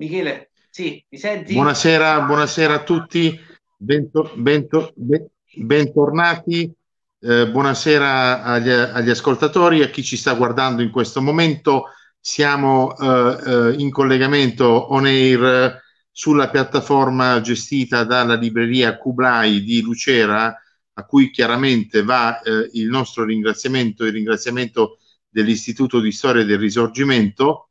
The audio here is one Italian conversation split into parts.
Michele, sì, mi senti? Buonasera, buonasera a tutti, Bento, bento, bentornati, eh, buonasera agli, agli, ascoltatori, a chi ci sta guardando in questo momento. Siamo eh, eh in collegamento on air sulla piattaforma gestita dalla libreria Kublai di Lucera, a cui chiaramente va eh, il nostro ringraziamento, il ringraziamento dell'Istituto di Storia del Risorgimento.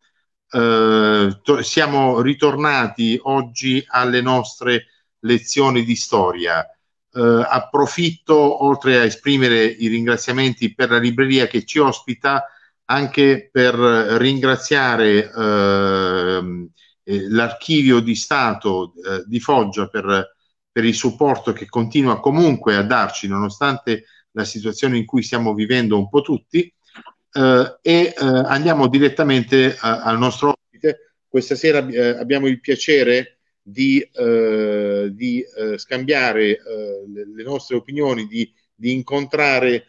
Eh, to- siamo ritornati oggi alle nostre lezioni di storia. Eh, approfitto, oltre a esprimere i ringraziamenti per la libreria che ci ospita, anche per ringraziare ehm, eh, l'archivio di Stato eh, di Foggia per, per il supporto che continua comunque a darci, nonostante la situazione in cui stiamo vivendo un po' tutti. Eh, e eh, andiamo direttamente a, al nostro ospite. Questa sera eh, abbiamo il piacere di, eh, di eh, scambiare eh, le, le, nostre opinioni, di, di incontrare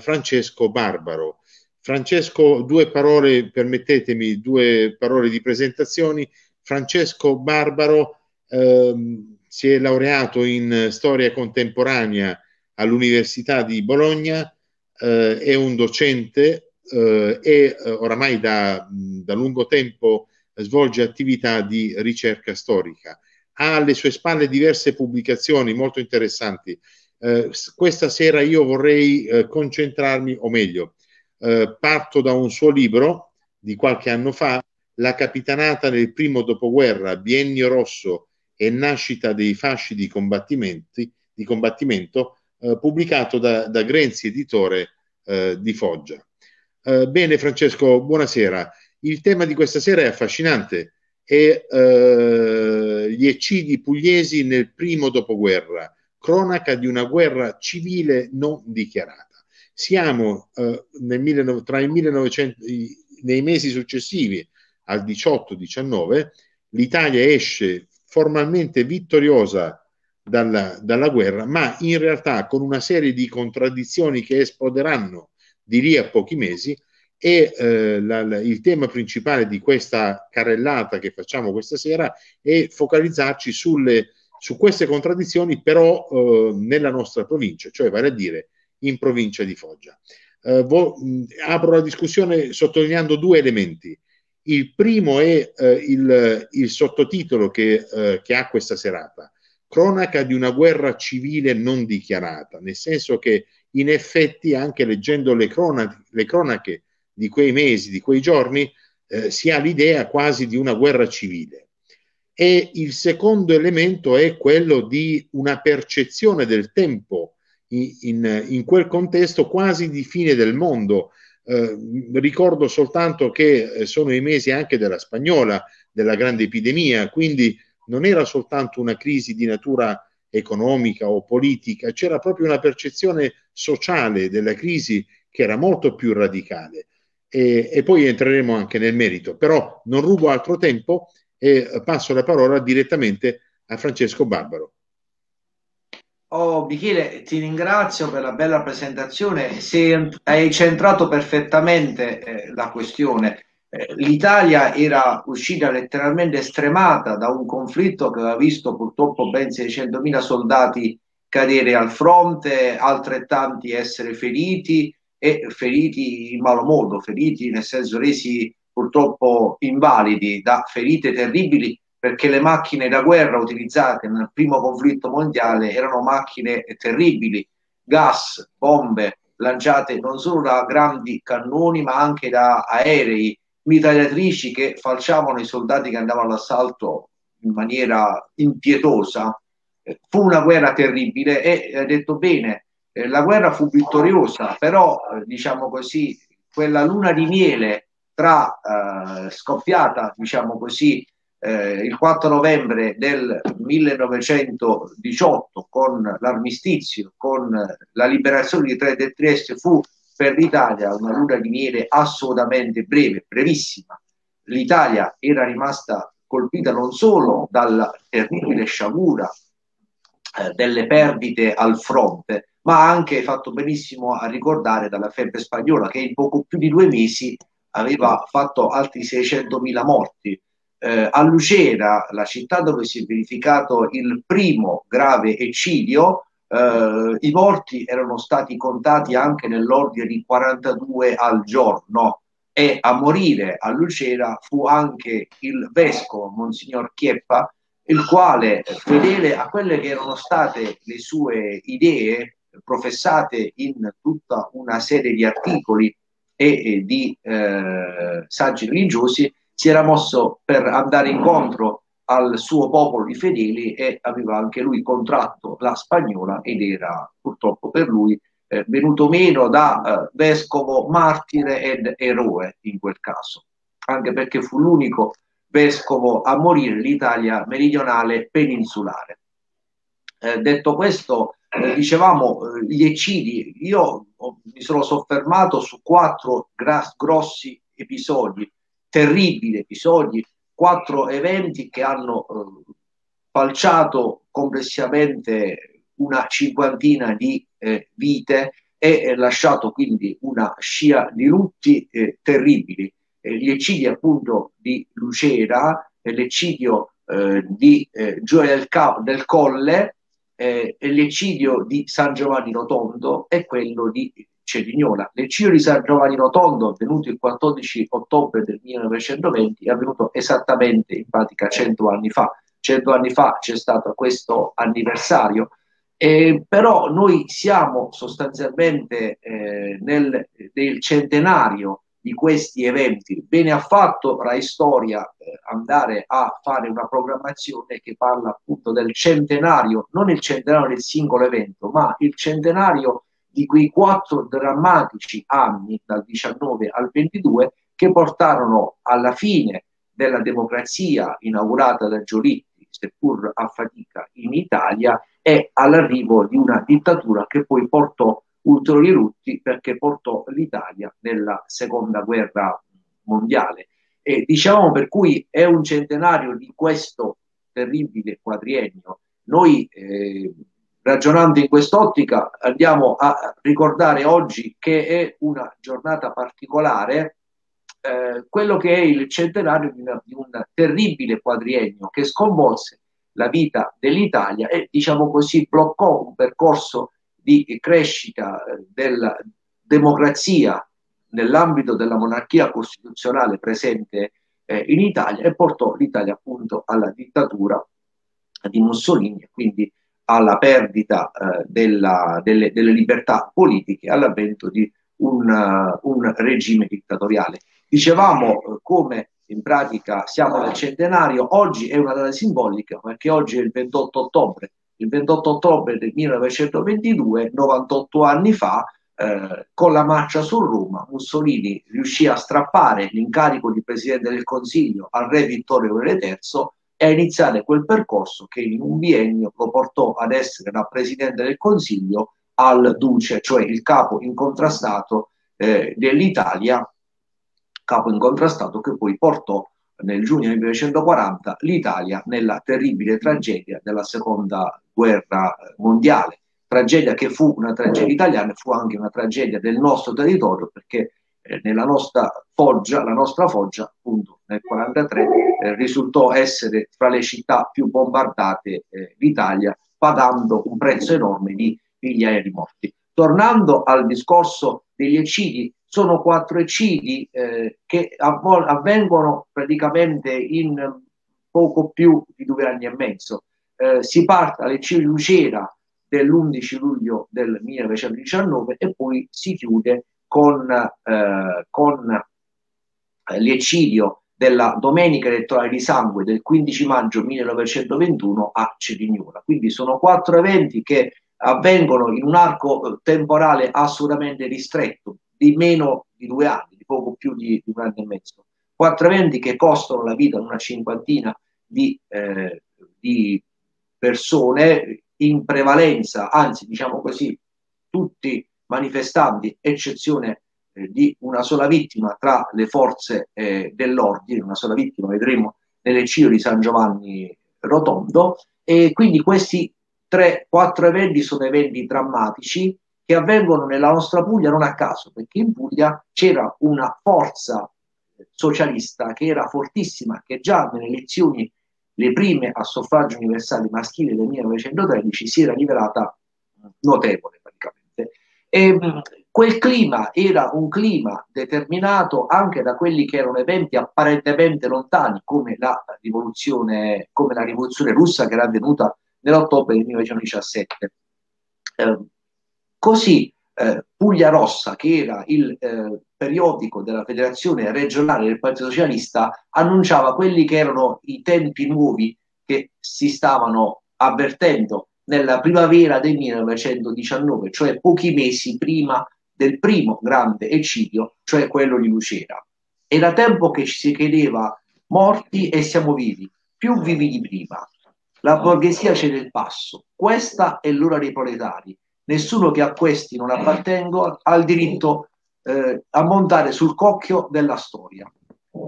Francesco Barbaro. Francesco, due parole, permettetemi, due parole di presentazioni. Francesco Barbaro ehm, si è laureato in storia contemporanea all'Università di Bologna, eh, è un docente eh, e eh, oramai da, da, lungo tempo svolge attività di ricerca storica. Ha alle sue spalle diverse pubblicazioni molto interessanti. Eh, questa sera io vorrei eh, concentrarmi, o meglio, eh, parto da un suo libro di qualche anno fa, La capitanata nel primo dopoguerra, Biennio Rosso e nascita dei fasci di, di combattimento, eh, pubblicato da, da Grenzi, editore di Foggia. Eh, bene Francesco, buonasera. Il tema di questa sera è affascinante, è uh, gli eccidi pugliesi nel primo dopoguerra, cronaca di una guerra civile non dichiarata. Siamo uh, nel, tra il 1900, nei mesi successivi al 18-19, l'Italia esce formalmente vittoriosa dalla, dalla, guerra, ma in realtà con una serie di contraddizioni che esploderanno di lì a pochi mesi e eh, la, la, il tema principale di questa carrellata che facciamo questa sera è focalizzarci sulle, su queste contraddizioni però eh, nella nostra provincia, cioè vale a dire in provincia di Foggia. Eh, vo, mh, apro la discussione sottolineando due elementi. Il primo è eh, il, il, sottotitolo che, eh, che ha questa serata, cronaca di una guerra civile non dichiarata, nel senso che in effetti anche leggendo le cronache, le cronache di quei mesi, di quei giorni, eh, si ha l'idea quasi di una guerra civile. E il secondo elemento è quello di una percezione del tempo in, in, in quel contesto quasi di fine del mondo. Eh, ricordo soltanto che eh, sono i mesi anche della spagnola, della grande epidemia, quindi non era soltanto una crisi di natura economica o politica, c'era proprio una percezione sociale della crisi che era molto più radicale. E, e poi entreremo anche nel merito, però non rubo altro tempo e passo la parola direttamente a Francesco Barbaro. Oh, Michele, ti ringrazio per la bella presentazione. Sei, hai centrato perfettamente eh, la questione. Eh, L'Italia era uscita letteralmente stremata da un conflitto che aveva visto purtroppo ben 600.000 soldati cadere al fronte, altrettanti essere feriti e feriti in malo modo, feriti nel senso resi purtroppo invalidi da ferite terribili perché le macchine da guerra utilizzate nel primo conflitto mondiale erano macchine terribili, gas, bombe lanciate non solo da grandi cannoni ma anche da aerei mitragliatrici che falciavano i soldati che andavano all'assalto in maniera impietosa. Eh, fu una guerra terribile e ha detto bene, eh, la guerra fu vittoriosa, però eh, diciamo così, quella luna di miele tra eh, scoppiata, diciamo così, eh, il 4 novembre del 1918 con l'armistizio, con la liberazione di Trieste fu per l'Italia una luna di miele assolutamente breve, brevissima. L'Italia era rimasta colpita non solo dalla terribile sciagura eh, delle perdite al fronte, ma anche fatto benissimo a ricordare dalla febbre spagnola che in poco più di due mesi aveva fatto altri 600.000 morti. eh, a Lucera, la città dove si è verificato il primo grave eccidio, eh, i morti erano stati contati anche nell'ordine di 42 al giorno e a morire a Lucera fu anche il vescovo Monsignor Chieppa, il quale, fedele a quelle che erano state le sue idee professate in tutta una serie di articoli e, di eh, saggi religiosi, si era mosso per andare incontro al suo popolo di fedeli e aveva anche lui contratto la spagnola ed era purtroppo per lui eh, venuto meno da eh, vescovo martire ed eroe in quel caso, anche perché fu l'unico vescovo a morire l'Italia meridionale peninsulare. Eh, detto questo, eh, dicevamo eh, gli eccidi, io mi sono soffermato su quattro grossi episodi, terribili episodi, quattro eventi che hanno eh, falciato complessivamente una cinquantina di eh, vite e eh, lasciato quindi una scia di lutti eh, terribili. gli eccidi appunto di Lucera, l'eccidio eh, di eh, Gioia del, del Colle, l'eccidio di San Giovanni Rotondo e quello di Cerignola. L'eccidio di San Giovanni Rotondo, avvenuto il 14 ottobre del 1920, è avvenuto esattamente in pratica 100 anni fa. 100 anni fa c'è stato questo anniversario eh, però noi siamo sostanzialmente eh, nel, nel, centenario di questi eventi. Bene ha fatto Rai Storia eh, andare a fare una programmazione che parla appunto del centenario, non il centenario del singolo evento, ma il centenario di quei quattro drammatici anni, dal 19 al 22, che portarono alla fine della democrazia inaugurata da Giolitti, seppur a fatica, in Italia e all'arrivo di una dittatura che poi portò ulteriori lutti perché portò l'Italia nella seconda guerra mondiale. E diciamo per cui è un centenario di questo terribile quadriennio. Noi eh, ragionando in quest'ottica andiamo a ricordare oggi che è una giornata particolare, eh, quello che è il centenario di, una, di un terribile quadriennio che sconvolse la vita dell'Italia e diciamo così bloccò un percorso di crescita eh, della democrazia nell'ambito della monarchia costituzionale presente eh, in Italia e portò l'Italia appunto alla dittatura di Mussolini quindi alla perdita eh, della, delle, delle, libertà politiche, all'avvento di un, uh, un regime dittatoriale. Dicevamo uh, come in pratica siamo nel centenario, oggi è una data simbolica perché oggi è il 28 ottobre, il 28 ottobre del 1922, 98 anni fa, eh, con la marcia su Roma, Mussolini riuscì a strappare l'incarico di Presidente del Consiglio al re Vittorio Emanuele III e a iniziare quel percorso che in un biennio lo portò ad essere da Presidente del Consiglio al Duce, cioè il capo incontrastato eh, dell'Italia capo incontrastato che poi portò nel giugno 1940 l'Italia nella terribile tragedia della seconda guerra19 tragedia che fu una tragedia italiana e fu anche una tragedia del nostro territorio perché eh, nella nostra Foggia, la nostra Foggia appunto nel 1943 eh, risultò essere fra le città più bombardate eh, d'Italia pagando un prezzo enorme di migliaia di morti. Tornando al discorso degli eccidi sono quattro eccidi eh, che avv- avvengono praticamente in poco più di due anni e mezzo. Eh, si parte all'eccidio di Lucera dell'11 luglio del 1919 e poi si chiude con, eh, con l'eccidio della domenica elettorale di sangue del 15 maggio 1921 a Cerignola. Quindi sono quattro eventi che avvengono in un arco eh, temporale assolutamente ristretto, di meno di due anni, di poco più di, di un anno e mezzo. Quattro eventi che costano la vita a una cinquantina di, eh, di persone, in prevalenza, anzi diciamo così, tutti manifestanti, eccezione eh, di una sola vittima tra le forze eh, dell'ordine, una sola vittima, vedremo nell'eccidio di San Giovanni Rotondo, e quindi questi tre, quattro eventi sono eventi drammatici che avvengono nella nostra Puglia non a caso, perché in Puglia c'era una forza socialista che era fortissima, che già nelle elezioni le prime a suffragio universale maschile del 1913 si era rivelata notevole. E, quel clima era un clima determinato anche da quelli che erano eventi apparentemente lontani, come la rivoluzione, come la rivoluzione russa che era avvenuta nell'ottobre del 1917. Eh, così eh, Puglia Rossa, che era il eh, periodico della federazione regionale del Partito Socialista, annunciava quelli che erano i tempi nuovi che si stavano avvertendo nella primavera del 1919, cioè pochi mesi prima del primo grande eccidio, cioè quello di Lucera. Era tempo che ci si chiedeva morti e siamo vivi, più vivi di prima. La borghesia cede il passo, questa è l'ora dei proletari. Nessuno che a questi non appartenga ha il diritto eh, a montare sul cocchio della storia.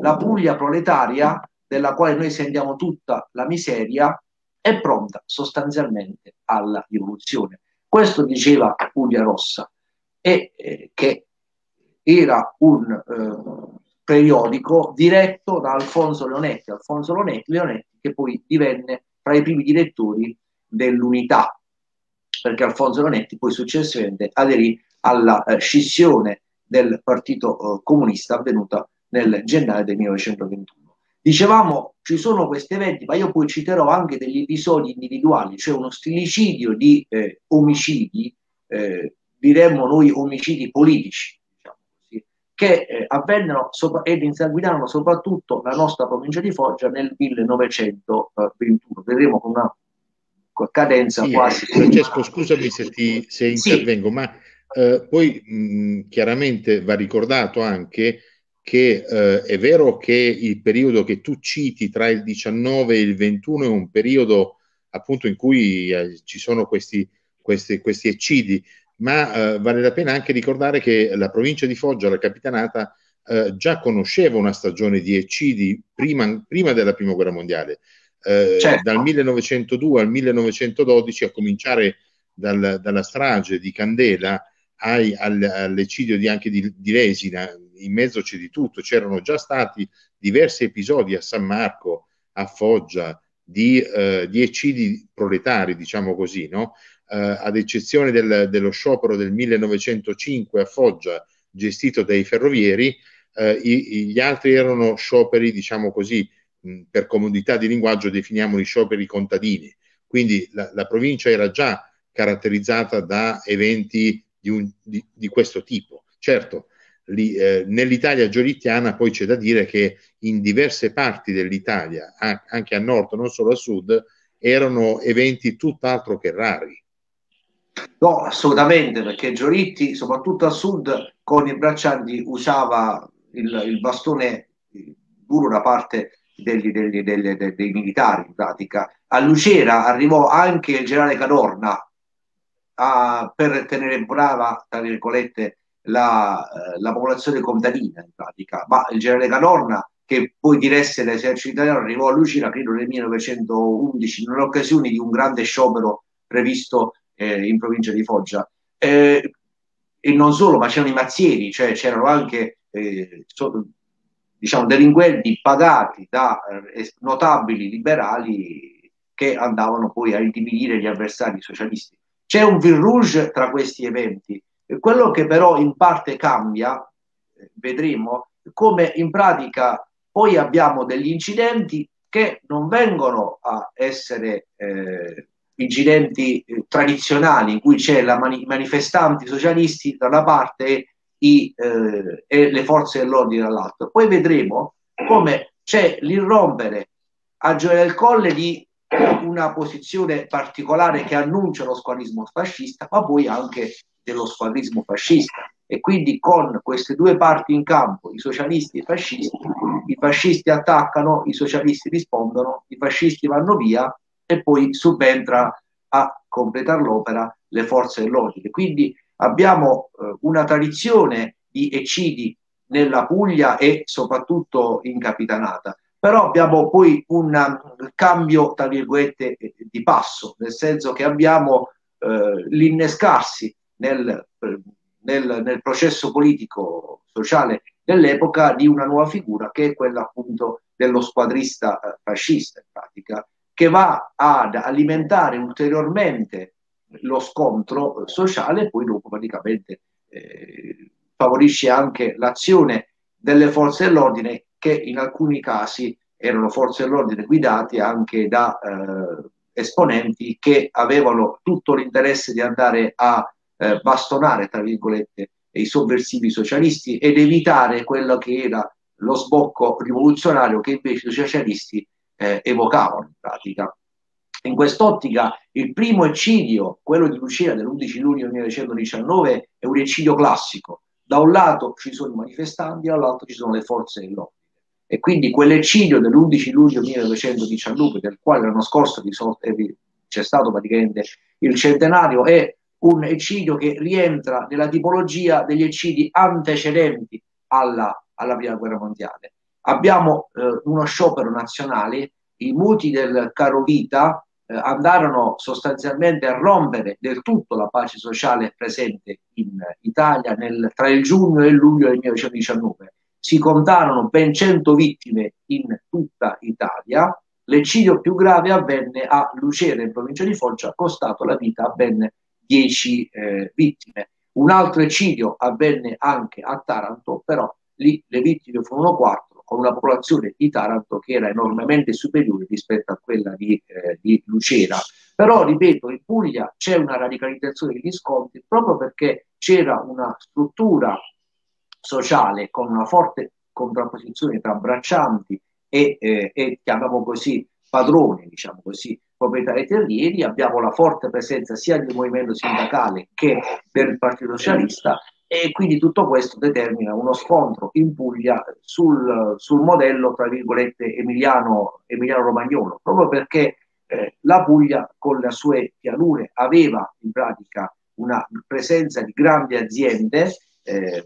La Puglia proletaria, della quale noi sentiamo tutta la miseria, è pronta sostanzialmente alla rivoluzione. Questo diceva Puglia Rossa, e eh, che era un eh, periodico diretto da Alfonso Leonetti, Alfonso Leonetti, Leonetti che poi divenne tra i primi direttori dell'unità, perché Alfonso Leonetti poi successivamente aderì alla eh, scissione del Partito eh, Comunista avvenuta nel gennaio del 1921. Dicevamo ci sono questi eventi, ma io poi citerò anche degli episodi individuali, cioè uno stillicidio di eh, omicidi, eh, diremmo noi omicidi politici, diciamo così, che eh, avvennero sopra- ed insanguinarono soprattutto la nostra provincia di Foggia nel 1921. Vedremo con una cadenza sì, quasi. Francesco, scusami se, ti, se intervengo, sì. ma eh, poi mh, chiaramente va ricordato anche che eh, è vero che il periodo che tu citi tra il 19 e il 21 è un periodo appunto in cui eh, ci sono questi, questi, questi eccidi, ma eh, vale la pena anche ricordare che la provincia di Foggia, la capitanata, eh, già conosceva una stagione di eccidi prima, prima della prima guerra mondiale. Eh, certo. Dal 1902 al 1912, a cominciare dal, dalla strage di Candela ai, all, all'eccidio di, anche di, di Resina, in mezzo c'è di tutto, c'erano già stati diversi episodi a San Marco, a Foggia, di, eh, di eccidi proletari, diciamo così, no? eh, ad eccezione del, dello sciopero del 1905 a Foggia, gestito dai ferrovieri, eh, i, gli altri erano scioperi, diciamo così, mh, per comodità di linguaggio definiamoli scioperi contadini. Quindi la, la provincia era già caratterizzata da eventi di, un, di, di questo tipo. Certo, eh, nell'Italia giolittiana poi c'è da dire che in diverse parti dell'Italia, anche a nord, non solo a sud, erano eventi tutt'altro che rari. No, assolutamente, perché Giolitti, soprattutto a sud, con i braccianti usava il, il bastone duro da parte degli, degli, degli, dei militari in pratica. A Lucera arrivò anche il generale Cadorna a, per tenere brava, tra virgolette, la, eh, la, popolazione contadina in pratica, ma il generale Cadorna che poi diresse l'esercito italiano arrivò a Lucera credo nel 1911 in un'occasione di un grande sciopero previsto eh, in provincia di Foggia. Eh, e non solo, ma c'erano i mazzieri, cioè c'erano anche eh, so, diciamo, delinquenti pagati da eh, notabili liberali che andavano poi a intimidire gli avversari socialisti. C'è un fil rouge tra questi eventi. Quello che però in parte cambia, vedremo, come in pratica poi abbiamo degli incidenti che non vengono a essere eh, incidenti eh, tradizionali in cui c'è la mani- manifestanti socialisti da una parte i, eh, e le forze dell'ordine dall'altra. Poi vedremo come c'è l'irrompere a Gioia del Colle di una posizione particolare che annuncia lo squadrismo fascista, ma poi anche dello squadrismo fascista. E quindi con queste due parti in campo, i socialisti e i fascisti, i fascisti attaccano, i socialisti rispondono, i fascisti vanno via e poi subentra a completare l'opera le forze dell'ordine. Quindi abbiamo eh, una tradizione di eccidi nella Puglia e soprattutto in Capitanata, però abbiamo poi un cambio, tra virgolette, di passo, nel senso che abbiamo eh, l'innescarsi nel, nel, nel processo politico sociale dell'epoca di una nuova figura che è quella appunto dello squadrista eh, fascista in pratica, che va ad alimentare ulteriormente lo scontro sociale e poi dopo praticamente eh, favorisce anche l'azione delle forze dell'ordine che in alcuni casi erano forze dell'ordine guidate anche da eh, esponenti che avevano tutto l'interesse di andare a eh, bastonare, tra virgolette, i sovversivi socialisti ed evitare quello che era lo sbocco rivoluzionario che invece i socialisti eh, evocavano in pratica. In quest'ottica il primo eccidio, quello di Lucera dell'11 luglio 1919, è un eccidio classico. Da un lato ci sono i manifestanti, dall'altro ci sono le forze dell'ordine. E quindi quell'eccidio dell'11 luglio 1919, del quale l'anno scorso c'è stato praticamente il centenario, è un eccidio che rientra nella tipologia degli eccidi antecedenti alla, alla prima guerra mondiale. Abbiamo eh, uno sciopero nazionale, i muti del caro vita eh, andarono sostanzialmente a rompere del tutto la pace sociale presente in Italia nel, tra il giugno e il luglio del 1919. Si contarono ben 100 vittime in tutta Italia. L'eccidio più grave avvenne a Lucera, in provincia di Foggia, costato la vita a ben 10 eh, vittime. Un altro eccidio avvenne anche a Taranto, però lì le vittime furono 4 con una popolazione di Taranto che era enormemente superiore rispetto a quella di, eh, di Lucera. Però, ripeto, in Puglia c'è una radicalizzazione degli scontri proprio perché c'era una struttura sociale con una forte contrapposizione tra braccianti e, eh, e chiamiamo così, padroni, diciamo così, proprietari terrieri, abbiamo la forte presenza sia del movimento sindacale che del Partito Socialista e quindi tutto questo determina uno scontro in Puglia sul, sul modello, tra virgolette, emiliano, romagnolo, proprio perché eh, la Puglia con le sue pianure aveva in pratica una presenza di grandi aziende eh,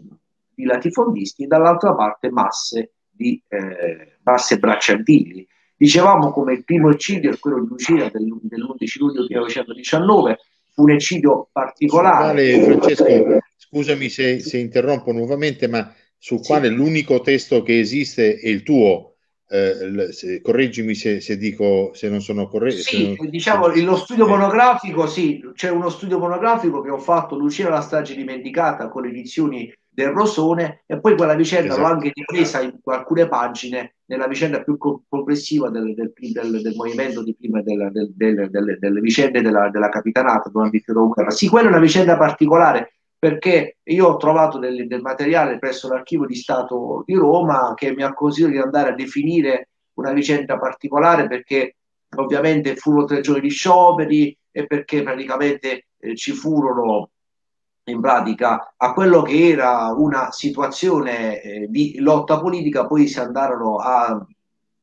di latifondisti e dall'altra parte masse di eh, masse bracciantili. Dicevamo come il primo eccidio è quello di Lucina del, dell'11 luglio 1919, fu un eccidio particolare. Francesco, scusami se, se, interrompo nuovamente, ma sul quale l'unico testo che esiste è il tuo. Eh, se, correggimi se, se, dico se non sono corretto. Sì, non... diciamo lo studio monografico, sì, c'è uno studio monografico che ho fatto Lucina la strage dimenticata con le edizioni del Rosone e poi quella vicenda esatto. l'ho anche ripresa in alcune pagine nella vicenda più complessiva del, del, del, del movimento di prima delle vicende della, della capitanata durante il periodo Sì, quella è una vicenda particolare perché io ho trovato del, del, materiale presso l'archivio di Stato di Roma che mi ha consigliato di andare a definire una vicenda particolare perché ovviamente furono tre giorni di scioperi e perché praticamente eh, ci furono in pratica a quello che era una situazione eh, di lotta politica, poi si andarono a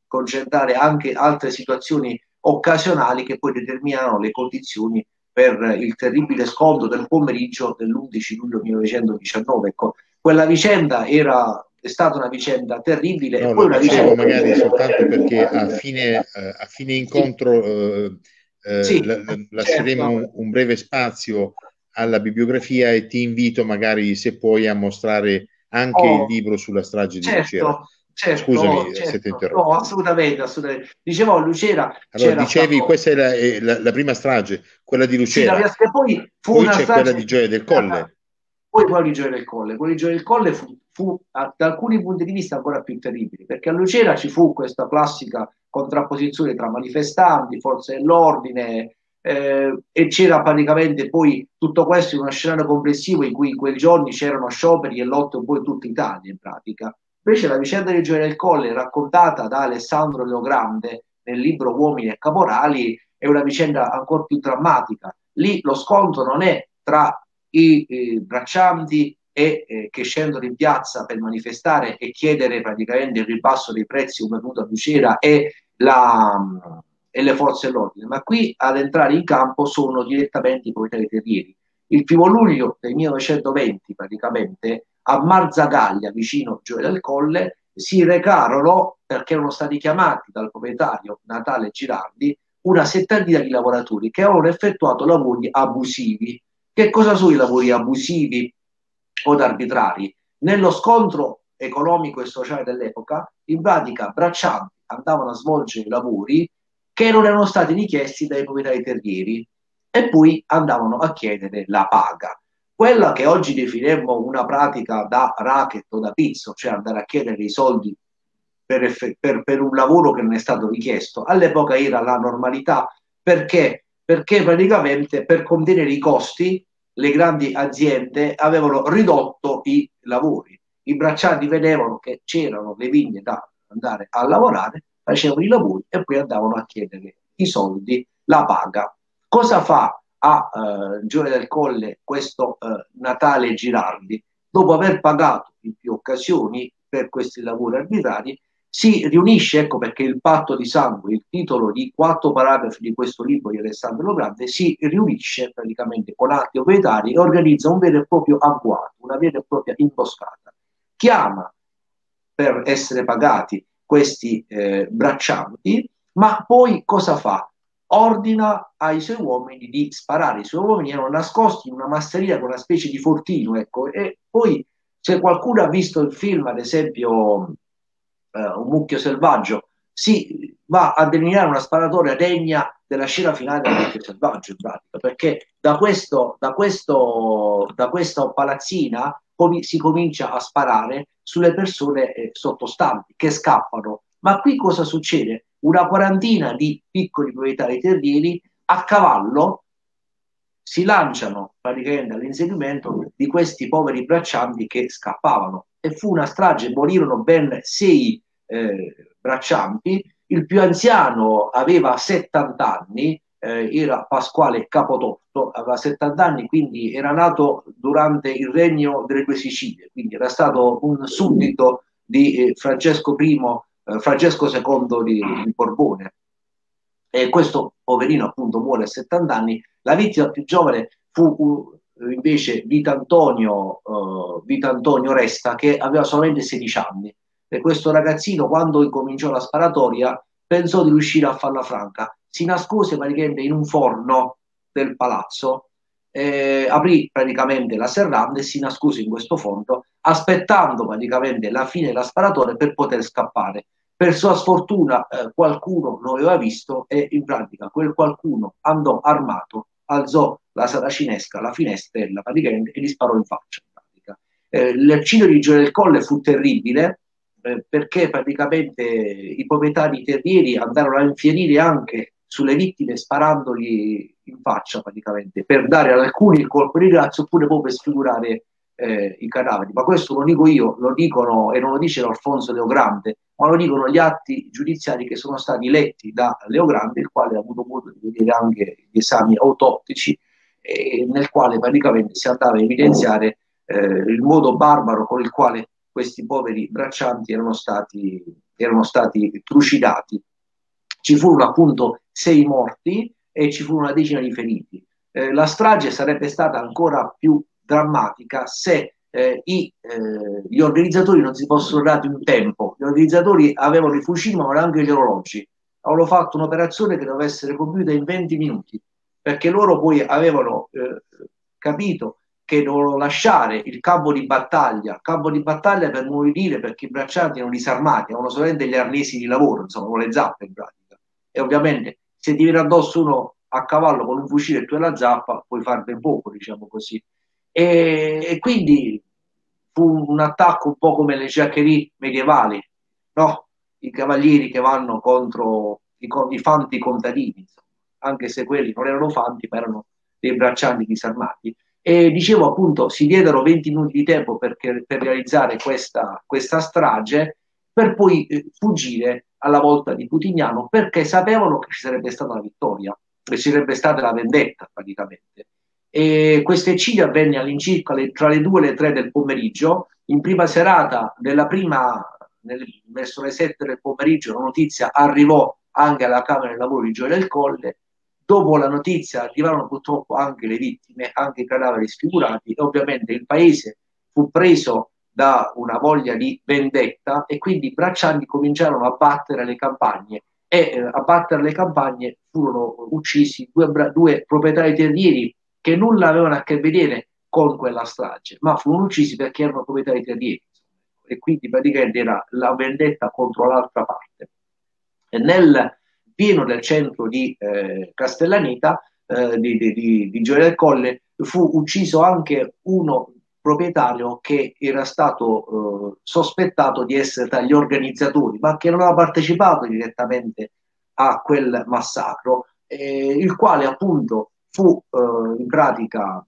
concentrare anche altre situazioni occasionali che poi determinano le condizioni per il terribile scontro del pomeriggio dell'11 luglio 1919. Ecco, quella vicenda era, è stata una vicenda terribile. No, e poi una vicenda magari soltanto perché a fine, eh, a fine incontro eh, eh, sì, la, lasceremo certo. un, un, breve spazio alla bibliografia e ti invito magari se puoi a mostrare anche oh, il libro sulla strage di certo. Lucera. Certo, Scusami certo, se ti interrompo. No, assolutamente, assolutamente. Dicevo, Lucera... Allora, dicevi, stato... questa è la, è la, la, prima strage, quella di Lucera. Sì, la, poi fu poi c'è strage... quella di Gioia del Colle. Poi quella di Gioia del Colle. Quella di Gioia del Colle fu, fu da alcuni punti di vista ancora più terribile, perché a Lucera ci fu questa classica contrapposizione tra manifestanti, forze dell'ordine, eh, e c'era praticamente poi tutto questo in uno scenario complessivo in cui in quei giorni c'erano scioperi e lotte un po' in tutta Italia in pratica. Invece la vicenda di Gioia del Colle, raccontata da Alessandro Leogrande nel libro Uomini e Caporali, è una vicenda ancora più drammatica. Lì lo scontro non è tra i, i braccianti e, eh, che scendono in piazza per manifestare e chiedere praticamente il ribasso dei prezzi come venuto a Lucera e, la, e le forze dell'ordine, ma qui ad entrare in campo sono direttamente i proprietari terrieri. Il primo luglio del 1920 praticamente a Marzagaglia, vicino Gioia del Colle, si recarono, perché erano stati chiamati dal proprietario Natale Girardi, una settantina di lavoratori che avevano effettuato lavori abusivi. Che cosa sono i lavori abusivi o arbitrari? Nello scontro economico e sociale dell'epoca, in pratica braccianti andavano a svolgere lavori che non erano stati richiesti dai proprietari terrieri e poi andavano a chiedere la paga. Quella che oggi definiremmo una pratica da racket o da pizzo, cioè andare a chiedere i soldi per, per, per un lavoro che non è stato richiesto, all'epoca era la normalità perché? Perché praticamente per contenere i costi le grandi aziende avevano ridotto i lavori. I braccianti vedevano che c'erano le vigne da andare a lavorare, facevano i lavori e poi andavano a chiedere i soldi, la paga. Cosa fa a eh, Giore del Colle questo eh, Natale Girardi? Dopo aver pagato in più occasioni per questi lavori arbitrari, si riunisce, ecco perché il patto di sangue, il titolo di quattro paragrafi di questo libro di Alessandro Grande, si riunisce praticamente con altri proprietari e organizza un vero e proprio agguato, una vera e propria imboscata. Chiama per essere pagati questi eh, braccianti, ma poi cosa fa? Ordina ai suoi uomini di sparare. I suoi uomini erano nascosti in una masseria con una specie di fortino, ecco, e poi se qualcuno ha visto il film, ad esempio eh, un mucchio selvaggio, si va a delineare una sparatoria degna della scena finale del mucchio selvaggio, in pratica, perché da, questo, da, questo, da questa palazzina com- si comincia a sparare sulle persone eh, sottostanti che scappano. Ma qui cosa succede? Una quarantina di piccoli proprietari terrieri a cavallo si lanciano praticamente all'inseguimento di questi poveri braccianti che scappavano. E fu una strage, morirono ben sei eh, braccianti. Il più anziano aveva 70 anni, eh, era Pasquale Capototto, aveva 70 anni, quindi era nato durante il regno delle due Sicilie, quindi era stato un suddito di eh, Francesco I, eh, Francesco II di, di Borbone. E questo poverino appunto muore a 70 anni. La vittima più giovane fu uh, invece Vitantonio, uh, Vitantonio Resta, che aveva solamente 16 anni. E questo ragazzino, quando incominciò la sparatoria, pensò di riuscire a farla franca. Si nascose praticamente in un forno del palazzo, eh, aprì praticamente la serranda e si nascose in questo forno, aspettando praticamente la fine della sparatoria per poter scappare. Per sua sfortuna eh, qualcuno lo aveva visto e in pratica quel qualcuno andò armato, alzò la saracinesca, la finestrella praticamente e gli sparò in faccia. In eh, l'eccidio di Gioia del Colle fu terribile eh, perché praticamente i proprietari terrieri andarono a infierire anche sulle vittime sparandogli in faccia praticamente per dare ad alcuni il colpo di grazia oppure poi per sfigurare eh, i cadaveri. Ma questo lo dico io, lo dicono e non lo dice Alfonso Leogrande, ma lo dicono gli atti giudiziari che sono stati letti da Leogrande, il quale ha avuto modo di vedere anche gli esami autoptici, eh, nel quale praticamente si andava a evidenziare eh, il modo barbaro con il quale questi poveri braccianti erano stati, erano stati trucidati. Ci furono appunto sei morti e ci furono una decina di feriti. Eh, la strage sarebbe stata ancora più drammatica se eh, i, eh, gli organizzatori non si fossero dati un tempo. Gli organizzatori avevano i fucili ma avevano anche gli orologi. Avevano fatto un'operazione che doveva essere compiuta in 20 minuti perché loro poi avevano eh, capito che dovevano lasciare il campo di battaglia, campo di battaglia per morire perché i braccianti erano disarmati, avevano solamente gli arnesi di lavoro, insomma, con le zappe in pratica. E ovviamente se ti viene addosso uno a cavallo con un fucile e tu hai la zappa, puoi far ben poco, diciamo così. E, e quindi fu un attacco un po' come le giaccherie medievali, no? I cavalieri che vanno contro i, i fanti contadini, anche se quelli non erano fanti, ma erano dei braccianti disarmati. E dicevo appunto, si diedero 20 minuti di tempo per, per realizzare questa, questa, strage, per poi eh, fuggire alla volta di Putignano, perché sapevano che ci sarebbe stata la vittoria, che ci sarebbe stata la vendetta praticamente. E questo eccidio avvenne all'incirca le, tra le 2 e le 3 del pomeriggio, in prima serata della prima, nel, verso le 7 del pomeriggio, la notizia arrivò anche alla Camera del Lavoro di Gioia del Colle, Dopo la notizia arrivarono purtroppo anche le vittime, anche i cadaveri sfigurati e ovviamente il paese fu preso da una voglia di vendetta e quindi i braccianti cominciarono a battere le campagne e eh, a battere le campagne furono uccisi due, due proprietari terrieri che nulla avevano a che vedere con quella strage, ma furono uccisi perché erano proprietari terrieri. e quindi praticamente era la vendetta contro l'altra parte. E nel pieno del centro di eh, Castellaneta, eh, di, di, di, di Gioia del Colle, fu ucciso anche uno proprietario che era stato eh, sospettato di essere tra gli organizzatori, ma che non aveva partecipato direttamente a quel massacro, eh, il quale appunto fu eh, in pratica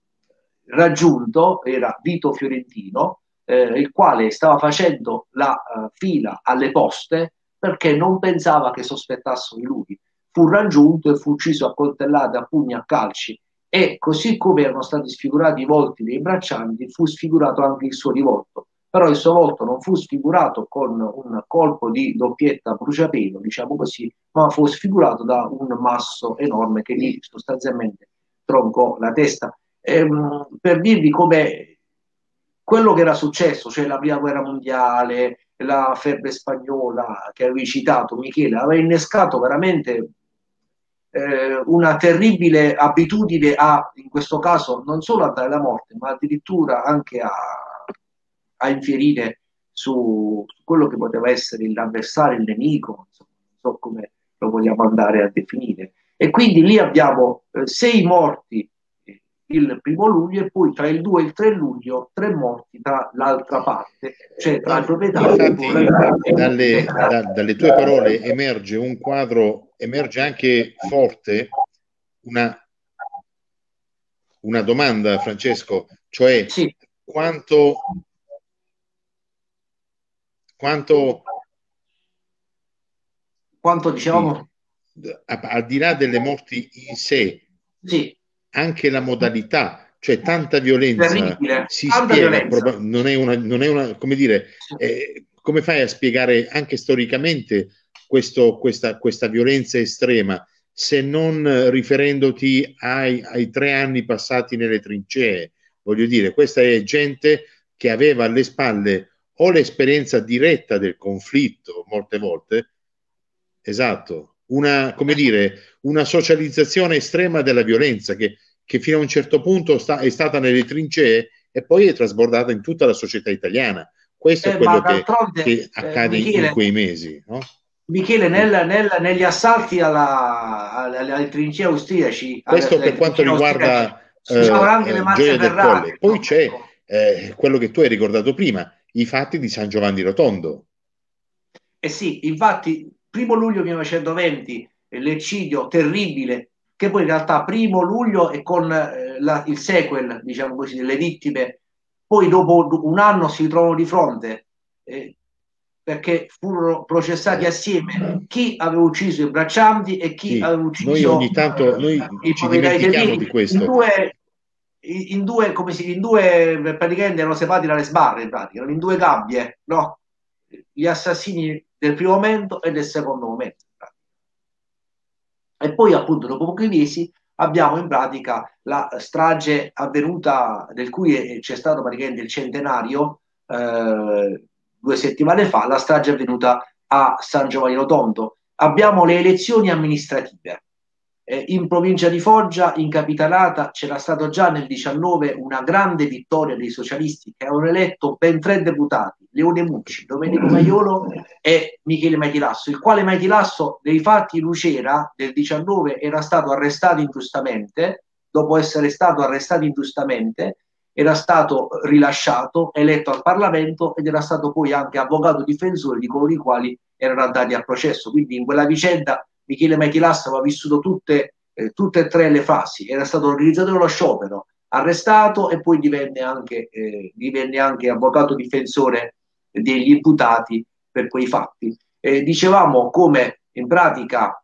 raggiunto, era Vito Fiorentino, eh, il quale stava facendo la uh, fila alle poste perché non pensava che sospettassero di lui. Fu raggiunto e fu ucciso a coltellate, a pugni, a calci e così come erano stati sfigurati i volti dei braccianti, fu sfigurato anche il suo rivolto. Però il suo volto non fu sfigurato con un colpo di doppietta bruciapelo, diciamo così, ma fu sfigurato da un masso enorme che gli sostanzialmente troncò la testa. Ehm, per dirvi come quello che era successo, cioè la prima guerra mondiale, la febbre spagnola che avevi citato, Michele, aveva innescato veramente eh, una terribile abitudine a, in questo caso, non solo a dare la morte, ma addirittura anche a, a infierire su, quello che poteva essere l'avversario, il nemico, insomma, non so come lo vogliamo andare a definire. E quindi lì abbiamo eh, sei morti il primo luglio e poi tra il 2 e il 3 luglio tre morti dall'altra parte, cioè tra il proprietario Infatti, dalle, da, dalle tue parole emerge un quadro, emerge anche forte una, una domanda, Francesco, cioè sì. quanto, quanto, quanto diciamo? Al di là delle morti in sé, sì anche la modalità, cioè tanta violenza Terribile. si tanta spiega, violenza. proba- non, è una, non è una, come dire, eh, come fai a spiegare anche storicamente questo, questa, questa violenza estrema se non riferendoti ai, ai tre anni passati nelle trincee? Voglio dire, questa è gente che aveva alle spalle o l'esperienza diretta del conflitto molte volte, esatto, una, come dire, una socializzazione estrema della violenza che, che fino a un certo punto sta, è stata nelle trincee e poi è trasbordata in tutta la società italiana. Questo eh, è quello che, che, eh, accade eh, Michele, in quei mesi. No? Michele, nel, nel, negli assalti alla, alle, alle trincee austriaci, questo alle, per quanto riguarda eh, anche le eh, mazze ferrate, Poi no? c'è eh, quello che tu hai ricordato prima, i fatti di San Giovanni Rotondo. Eh sì, infatti primo luglio 1920 l'eccidio terribile che poi in realtà primo luglio e con eh, la, il sequel diciamo così delle vittime poi dopo un anno si ritrovano di fronte eh, perché furono processati assieme chi aveva ucciso i braccianti e chi sì, aveva ucciso noi ogni tanto noi i ci dimentichiamo di questo in due, in due, come si, in due praticamente erano separati dalle sbarre in pratica erano in due gabbie no? gli assassini del primo momento e del secondo momento. E poi appunto dopo pochi mesi abbiamo in pratica la strage avvenuta del cui c'è stato praticamente il centenario eh, due settimane fa, la strage avvenuta a San Giovanni Rotondo. Abbiamo le elezioni amministrative eh, in provincia di Foggia, in capitanata, c'era stato già nel 19 una grande vittoria dei socialisti che avevano eletto ben tre deputati, Leone Mucci, Domenico Maiolo e Michele Maitilasso, il quale Maitilasso dei fatti Lucera del 19 era stato arrestato ingiustamente, dopo essere stato arrestato ingiustamente, era stato rilasciato, eletto al Parlamento ed era stato poi anche avvocato difensore di coloro i quali erano andati a processo. Quindi in quella vicenda Michele Maichilassa aveva vissuto tutte, eh, tutte e tre le fasi, era stato organizzatore dello sciopero, arrestato e poi divenne anche, eh, divenne anche avvocato difensore degli imputati per quei fatti. Eh, dicevamo come in pratica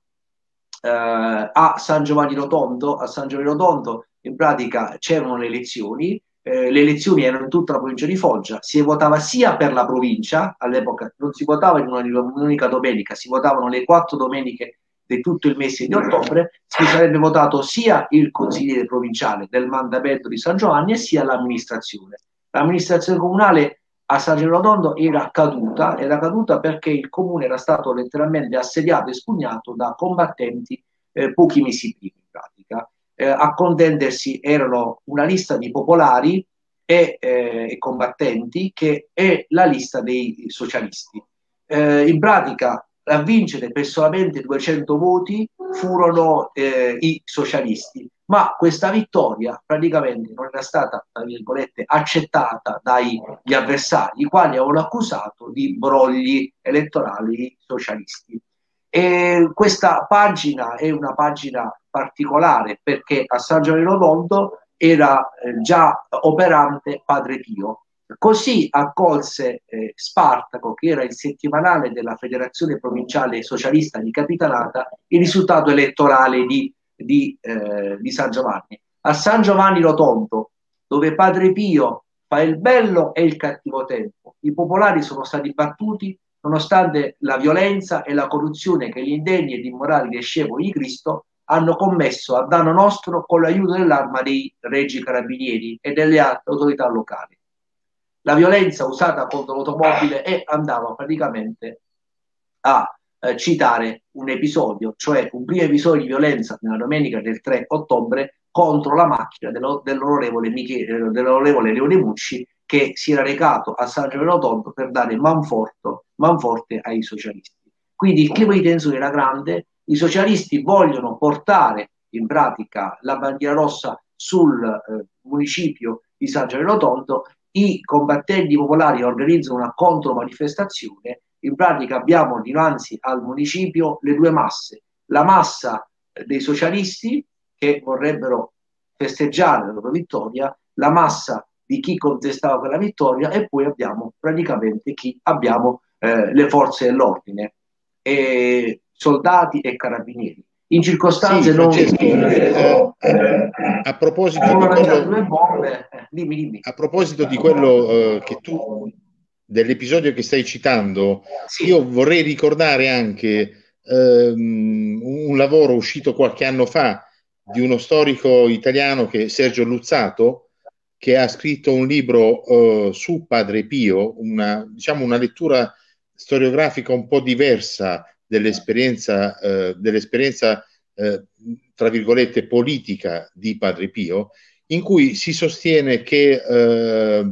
eh, a San Giovanni Rotondo, a San Giovanni Rotondo in pratica c'erano le elezioni, eh, le elezioni erano in tutta la provincia di Foggia, si votava sia per la provincia, all'epoca non si votava in un'unica domenica, si votavano le quattro domeniche di tutto il mese di ottobre si sarebbe votato sia il consigliere provinciale del mandamento di San Giovanni sia l'amministrazione. L'amministrazione comunale a San Rotondo era caduta, era caduta perché il comune era stato letteralmente assediato e spugnato da combattenti eh, pochi mesi prima in pratica. Eh, a contendersi erano una lista di popolari e, eh, e combattenti che è la lista dei socialisti. Eh, in pratica a vincere per solamente 200 voti furono eh, i socialisti, ma questa vittoria praticamente non era stata, tra virgolette, accettata dagli avversari, i quali avevano accusato di brogli elettorali socialisti. E questa pagina è una pagina particolare perché a San Giovanni Rotondo era eh, già operante Padre Pio. Così accolse eh, Spartaco, che era il settimanale della Federazione Provinciale Socialista di Capitanata, il risultato elettorale di, di, eh, di San Giovanni. A San Giovanni Rotondo, dove Padre Pio fa il bello e il cattivo tempo, i popolari sono stati battuti nonostante la violenza e la corruzione che gli indegni ed immorali discepoli di Cristo hanno commesso a danno nostro con l'aiuto dell'arma dei reggi carabinieri e delle autorità locali. La violenza usata contro l'automobile e andava praticamente a eh, citare un episodio, cioè un primo episodio di violenza nella domenica del 3 ottobre contro la macchina dello, dell'onorevole, Michele, dell'onorevole Leone Mucci che si era recato a San Giovanni Tonto per dare manforto, manforte ai socialisti. Quindi il clima di tensione era grande, i socialisti vogliono portare in pratica la bandiera rossa sul eh, municipio di San Giovanni Tonto, i combattenti popolari organizzano una contromanifestazione, in pratica abbiamo dinanzi al municipio le due masse, la massa dei socialisti che vorrebbero festeggiare la loro vittoria, la massa di chi contestava quella vittoria e poi abbiamo praticamente chi abbiamo eh, le forze dell'ordine, e soldati e carabinieri. In circostanze sì, non... Eh, eh, a proposito di quello, bombe, eh, dimmi, dimmi. A proposito di quello eh, che tu dell'episodio che stai citando, sì. io vorrei ricordare anche ehm, un lavoro uscito qualche anno fa di uno storico italiano che è Sergio Luzzato, che ha scritto un libro su Padre Pio, una, diciamo una lettura storiografica un po' diversa dell'esperienza, uh, dell'esperienza uh, tra virgolette, politica di Padre Pio, in cui si sostiene che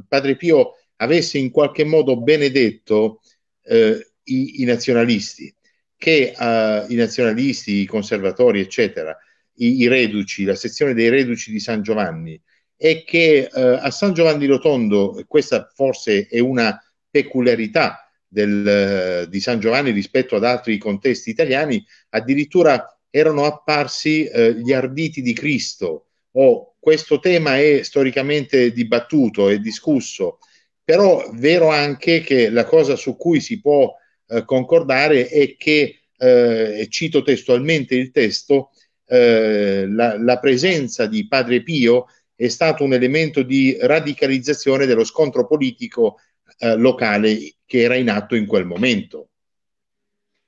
Padre Pio avesse in qualche modo benedetto i, i, nazionalisti, che i nazionalisti, i conservatori, eccetera, i, i reduci, la sezione dei reduci di San Giovanni, è che eh, a San Giovanni Rotondo, questa forse è una peculiarità del, eh, di San Giovanni rispetto ad altri contesti italiani, addirittura erano apparsi eh, gli arditi di Cristo. Oh, questo tema è storicamente dibattuto e discusso, però vero anche che la cosa su cui si può eh, concordare è che, eh, cito testualmente il testo, eh, la, la presenza di Padre Pio è stato un elemento di radicalizzazione dello scontro politico eh, locale che era in atto in quel momento.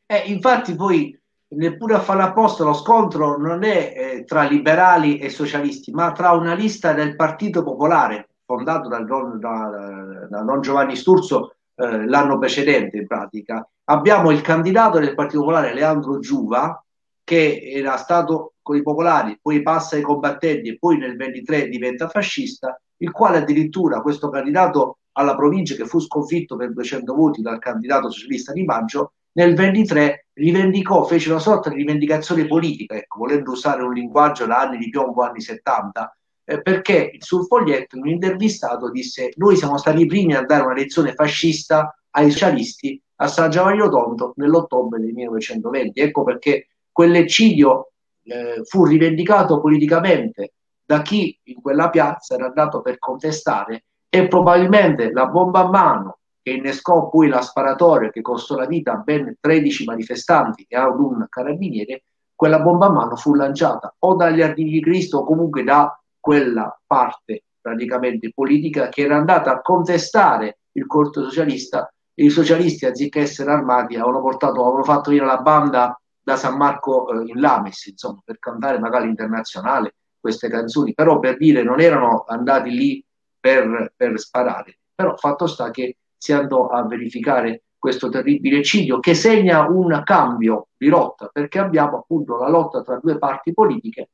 Eh, infatti poi neppure a fare apposta lo scontro non è eh, tra liberali e socialisti, ma tra una lista del Partito Popolare, fondato dal don, da, da don Giovanni Sturzo eh, l'anno precedente in pratica. Abbiamo il candidato del Partito Popolare, Leandro Giuva, che era stato con i popolari, poi passa ai combattenti e poi nel 23 diventa fascista, il quale addirittura questo candidato alla provincia che fu sconfitto per 200 voti dal candidato socialista di Maggio, nel 23 rivendicò, fece una sorta di rivendicazione politica, ecco, volendo usare un linguaggio da anni di piombo, anni 70, eh, perché sul foglietto in un intervistato disse noi siamo stati i primi a dare una lezione fascista ai socialisti a San Giovanni Rotondo nell'ottobre del 1920. Ecco perché quell'eccidio eh, fu rivendicato politicamente da chi in quella piazza era andato per contestare e probabilmente la bomba a mano che innescò poi la sparatoria che costò la vita a ben 13 manifestanti e ad un carabiniere, quella bomba a mano fu lanciata o dagli arditi di Cristo o comunque da quella parte praticamente politica che era andata a contestare il corto socialista. E i socialisti anziché essere armati avevano portato, avevano fatto venire la banda da San Marco eh, in Lames, insomma, per cantare magari internazionale queste canzoni, però per dire non erano andati lì per, per sparare, però fatto sta che si andò a verificare questo terribile eccidio che segna un cambio di rotta perché abbiamo appunto la lotta tra due parti politiche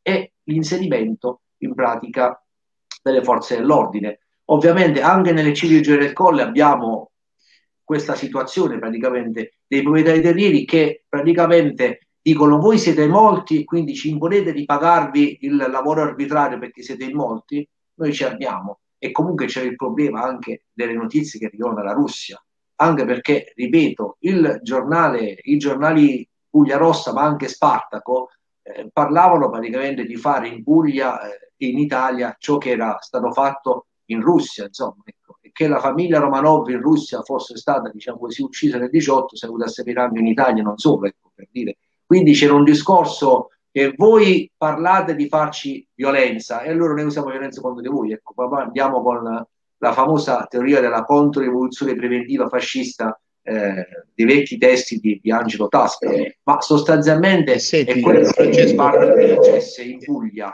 e l'inserimento in pratica delle forze dell'ordine. Ovviamente anche nelle ciliegie del Colle abbiamo questa situazione praticamente dei proprietari terrieri che praticamente dicono voi siete molti quindi ci imponete di pagarvi il lavoro arbitrario perché siete in molti, noi ci abbiamo. E comunque c'è il problema anche delle notizie che arrivano dalla Russia, anche perché, ripeto, il giornale, i giornali Puglia Rossa ma anche Spartaco eh, parlavano praticamente di fare in Puglia eh, in Italia ciò che era stato fatto in Russia, insomma, ecco, e che la famiglia Romanov in Russia fosse stata, diciamo così, uccisa nel 18, se avuto asseverando in Italia non solo, ecco, per dire. Quindi c'era un discorso che voi parlate di farci violenza e allora noi usiamo violenza contro di voi, ecco, andiamo con la famosa teoria della controevoluzione preventiva fascista eh, dei vecchi testi di, di Angelo Tasca, ma sostanzialmente Senti, è quello che parte dell'eccesso in Puglia.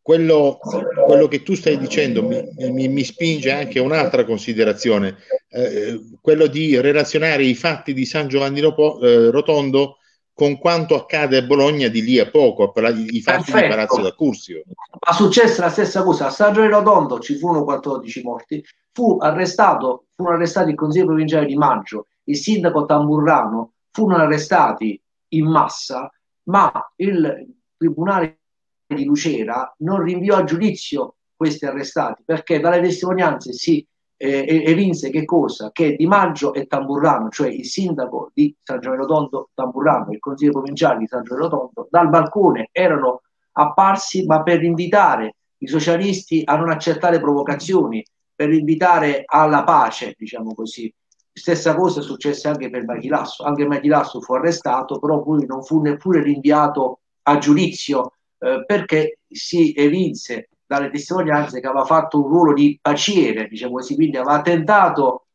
Quello, quello, che tu stai dicendo mi, mi, mi spinge anche a un'altra considerazione, eh, quello di relazionare i fatti di San Giovanni eh, Rotondo con quanto accade a Bologna di lì a poco, i fatti Perfetto. di Palazzo da Cursio. Ma successe la stessa cosa, a San Rotondo ci furono 14 morti, fu arrestato, furono arrestati il consigliere provinciale di Maggio, il sindaco Tamburrano, furono arrestati in massa, ma il tribunale di Lucera non rinviò a giudizio questi arrestati perché dalle testimonianze si eh, evinse che cosa? Che Di Maggio e Tamburrano, cioè il sindaco di San Giovanni Rotondo Tamburrano, il consigliere provinciale di San Giovanni Rotondo, dal balcone erano apparsi ma per invitare i socialisti a non accettare provocazioni, per invitare alla pace, diciamo così. Stessa cosa successe anche per Machilasso, anche Machilasso fu arrestato, però poi non fu neppure rinviato a giudizio eh, perché si evinse dalle testimonianze che aveva fatto un ruolo di paciere, diciamo così, quindi aveva tentato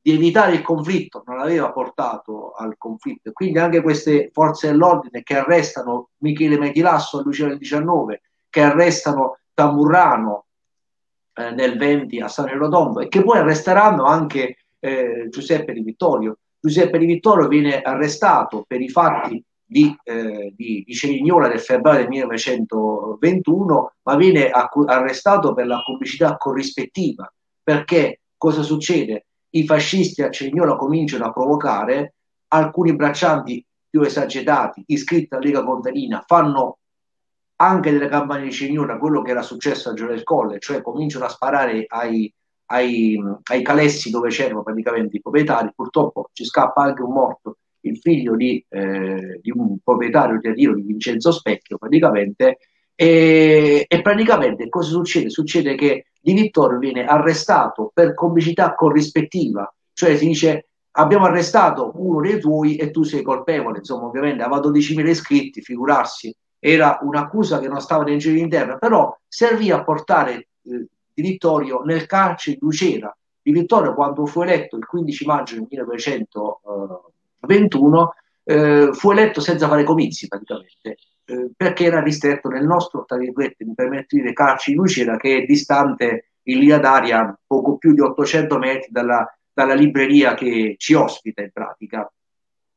di evitare il conflitto, non aveva portato al conflitto. Quindi anche queste forze dell'ordine che arrestano Michele Metilasso a Lucia del 19, che arrestano Tamburrano eh, nel 20 a San Rotondo e che poi arresteranno anche eh, Giuseppe Di Vittorio. Giuseppe Di Vittorio viene arrestato per i fatti di, eh, di, di Cerignola del febbraio del 1921, ma viene accu- arrestato per la complicità corrispettiva. Perché cosa succede? I fascisti a Cerignola cominciano a provocare, alcuni braccianti più esagerati, iscritti alla Lega Contadina, fanno anche delle campagne di Cerignola quello che era successo a Gioia del Colle, cioè cominciano a sparare ai, ai, ai calessi dove c'erano praticamente i proprietari, purtroppo ci scappa anche un morto il figlio di, eh, di un proprietario teatrino di Vincenzo Specchio praticamente e, e, praticamente cosa succede? Succede che Di Vittorio viene arrestato per complicità corrispettiva, cioè si dice abbiamo arrestato uno dei tuoi e tu sei colpevole, insomma ovviamente aveva 12.000 iscritti, figurarsi, era un'accusa che non stava nel giro interno, però servì a portare eh, Di Vittorio nel carcere di Lucera. Di Vittorio quando fu eletto il 15 maggio del 1900 eh, 21 eh, fu eletto senza fare comizi praticamente, eh, perché era ristretto nel nostro, tra virgolette, mi permetto di dire, carci di Lucera, che è distante in linea d'aria poco più di 800 metri dalla, dalla libreria che ci ospita in pratica.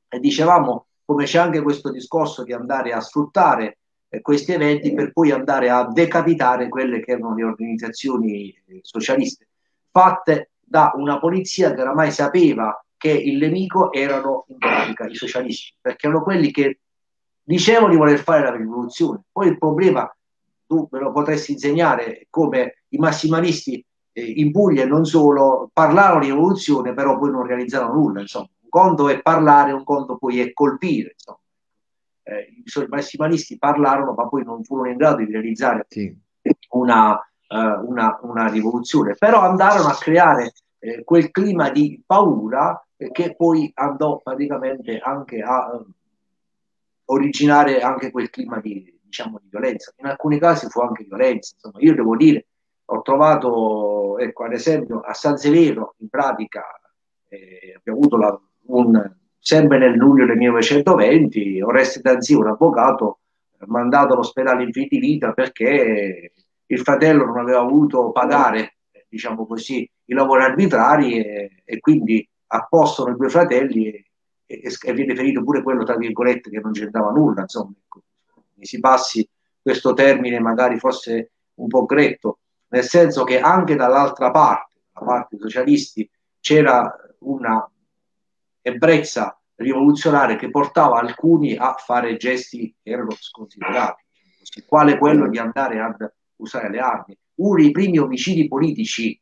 E dicevamo, come c'è anche questo discorso di andare a sfruttare eh, questi eventi per poi andare a decapitare quelle che erano le organizzazioni eh, socialiste, fatte da una polizia che oramai sapeva che il nemico erano in pratica i socialisti, perché erano quelli che dicevano di voler fare la rivoluzione. Poi il problema, tu me lo potresti insegnare, come i massimalisti eh, in Puglia e non solo parlarono di rivoluzione, però poi non realizzarono nulla. Insomma. Un conto è parlare, un conto poi è colpire. Insomma. Eh, I massimalisti parlarono, ma poi non furono in grado di realizzare sì. una, uh, una, una rivoluzione, però andarono a creare eh, quel clima di paura che poi andò praticamente anche a eh, originare anche quel clima di, diciamo, di violenza. In alcuni casi fu anche violenza. Insomma, io devo dire, ho trovato, ecco, ad esempio, a San Severo, in pratica, eh, abbiamo avuto la, un, sempre nel luglio del 1920, Oreste Danzi, un avvocato, mandato all'ospedale in fin di vita perché il fratello non aveva voluto pagare, diciamo così, i lavori arbitrari e, e quindi appostano i due fratelli e, e, e, viene ferito pure quello, tra virgolette, che non c'entrava nulla, insomma, ecco, si passi questo termine magari fosse un po' gretto. nel senso che anche dall'altra parte, da parte dei socialisti, c'era una ebbrezza rivoluzionaria che portava alcuni a fare gesti che erano sconsiderati, quale quello di andare ad usare le armi. Uno dei primi omicidi politici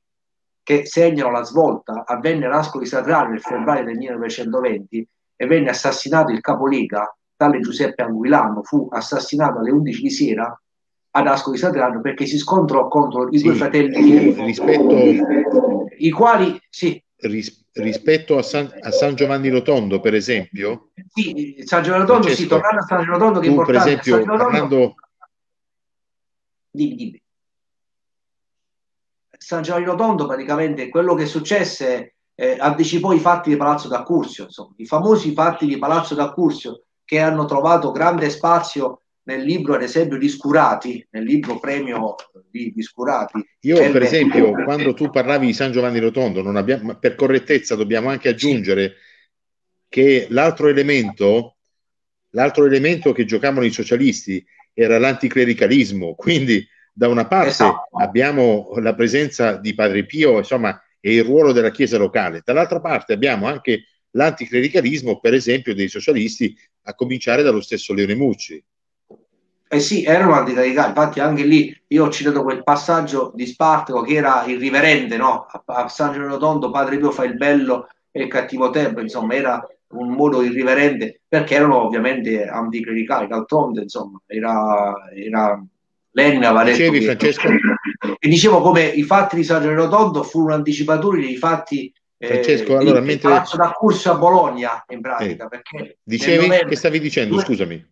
che segnano la svolta avvenne a Ascoli Satrano nel febbraio del 1920 e venne assassinato il capolega, tale Giuseppe Anguilano, fu assassinato alle 11 di sera ad Ascoli Satrano perché si scontrò contro i sì, due fratelli rispetto, i quali sì, ris, rispetto a San, a San, Giovanni Rotondo per esempio? Sì, San Giovanni Rotondo sì, tornando a San Giovanni Rotondo che tu, per esempio parlando dimmi, dimmi. San Giovanni Rotondo praticamente quello che successe eh, anticipò i fatti di Palazzo d'Accursio insomma, i famosi fatti di Palazzo d'Accursio che hanno trovato grande spazio nel libro, ad esempio, di Scurati, nel libro premio di, di Scurati. Io, per esempio, quando tu parlavi di San Giovanni Rotondo, abbiamo, per correttezza dobbiamo anche aggiungere che l'altro elemento, l'altro elemento che giocavano i socialisti era l'anticlericalismo, quindi da una parte esatto. abbiamo la presenza di Padre Pio, insomma, e il ruolo della Chiesa locale, dall'altra parte abbiamo anche l'anticlericalismo, per esempio, dei socialisti, a cominciare dallo stesso Leone Mucci. Eh sì, erano anticlericali, infatti anche lì io ho citato quel passaggio di Spartaco che era irriverente, no? A, a San Giovanni Tondo, Padre Pio fa il bello e il cattivo tempo, insomma, era un modo irriverente perché erano ovviamente anticlericali, d'altronde, insomma, era, era Lenin aveva Dicevi, Francesco? E dicevo come i fatti di San Giovanni Tondo furono anticipatori dei fatti Francesco, eh, allora, mentre... Palazzo d'Accursio a Bologna, in pratica. Eh. Perché Dicevi, novembre, che stavi dicendo, scusami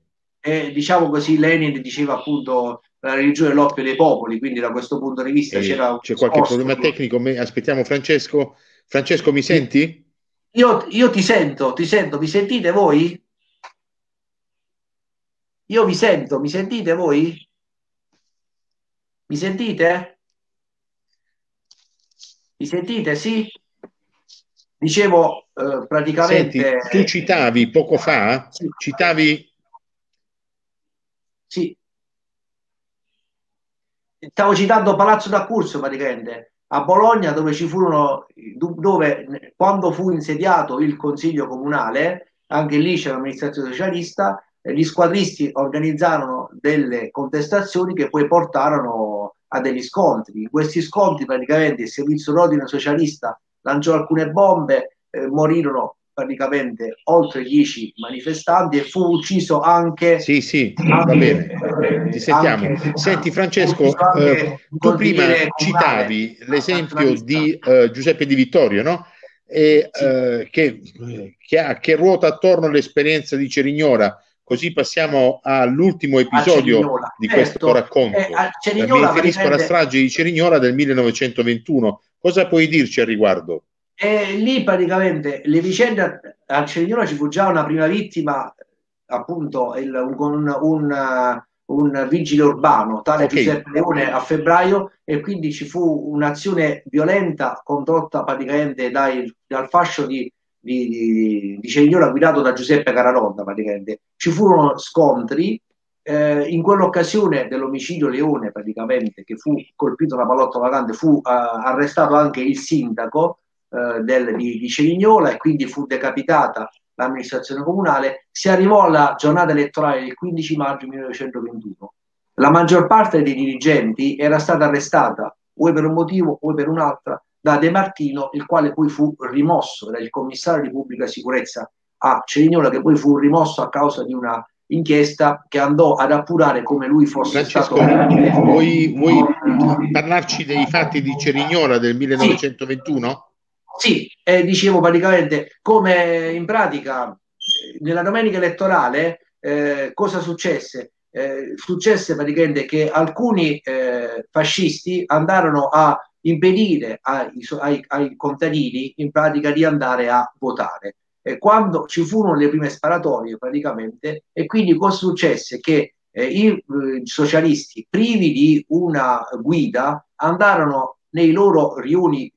eh, diciamo così, Lenin diceva appunto la religione è l'oppio dei popoli, quindi da questo punto di vista eh, c'era... C'è qualche problema tecnico? Aspettiamo Francesco. Francesco, mi senti? Io, io ti sento, ti sento, mi sentite voi? Io vi sento, mi sentite voi? Mi sentite? Mi sentite, sì? Dicevo eh, praticamente... Senti, tu citavi poco fa, sì. citavi sì. Stavo citando Palazzo d'Accurso praticamente, a Bologna dove ci furono, dove quando fu insediato il Consiglio Comunale, anche lì c'era l'amministrazione socialista, gli squadristi organizzarono delle contestazioni che poi portarono a degli scontri. In questi scontri praticamente il servizio d'ordine socialista lanciò alcune bombe, eh, morirono praticamente oltre 10 manifestanti e fu ucciso anche sì sì anche, va bene ti sentiamo anche, senti Francesco eh, tu prima citavi l'esempio di eh, Giuseppe Di Vittorio no? E, sì. eh, che, che, ha, che, ruota attorno all'esperienza di Cerignola così passiamo all'ultimo episodio di certo. questo racconto eh, mi riferisco alla strage di Cerignola del 1921 cosa puoi dirci al riguardo? E lì praticamente le vicende a Cerignola ci fu già una prima vittima, appunto il, un, un, un, vigile urbano, tale okay. Giuseppe Leone a febbraio, e quindi ci fu un'azione violenta condotta praticamente dai, dal fascio di, di, di, Cerignola guidato da Giuseppe Cararonda. Praticamente. Ci furono scontri. Eh, in quell'occasione dell'omicidio Leone, praticamente, che fu colpito da palotto vacante, fu eh, arrestato anche il sindaco eh, del, di, di Cerignola e quindi fu decapitata l'amministrazione comunale, si arrivò alla giornata elettorale del 15 maggio 1921. La maggior parte dei dirigenti era stata arrestata, o per un motivo o per un altro, da De Martino, il quale poi fu rimosso, era il commissario di pubblica sicurezza a Cerignola, che poi fu rimosso a causa di una inchiesta che andò ad appurare come lui fosse Francesco, stato. Vuoi, vuoi parlarci dei fatti di Cerignola del 1921? Sì. Sì, eh, dicevo praticamente come in pratica nella domenica elettorale eh, cosa successe? Eh, successe praticamente che alcuni eh, fascisti andarono a impedire ai, ai, ai, contadini in pratica di andare a votare. E quando ci furono le prime sparatorie praticamente, e quindi cosa successe? Che eh, i, i socialisti privi di una guida andarono nei loro riuni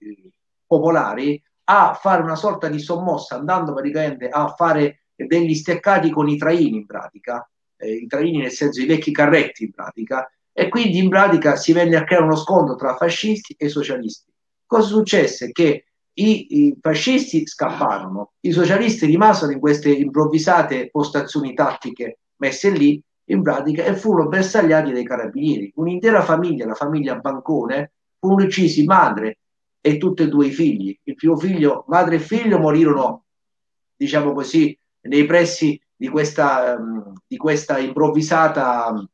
popolari a fare una sorta di sommossa, andando praticamente a fare degli steccati con i traini in pratica, eh, i traini nel senso i vecchi carretti in pratica, e quindi in pratica si venne a creare uno scontro tra fascisti e socialisti. Cosa successe? Che i, i, fascisti scapparono, i socialisti rimasero in queste improvvisate postazioni tattiche messe lì in pratica e furono bersagliati dai carabinieri. Un'intera famiglia, la famiglia Bancone, furono uccisi madre e tutti e due i figli. Il primo figlio, madre e figlio, morirono, diciamo così, nei pressi di questa, um, di questa improvvisata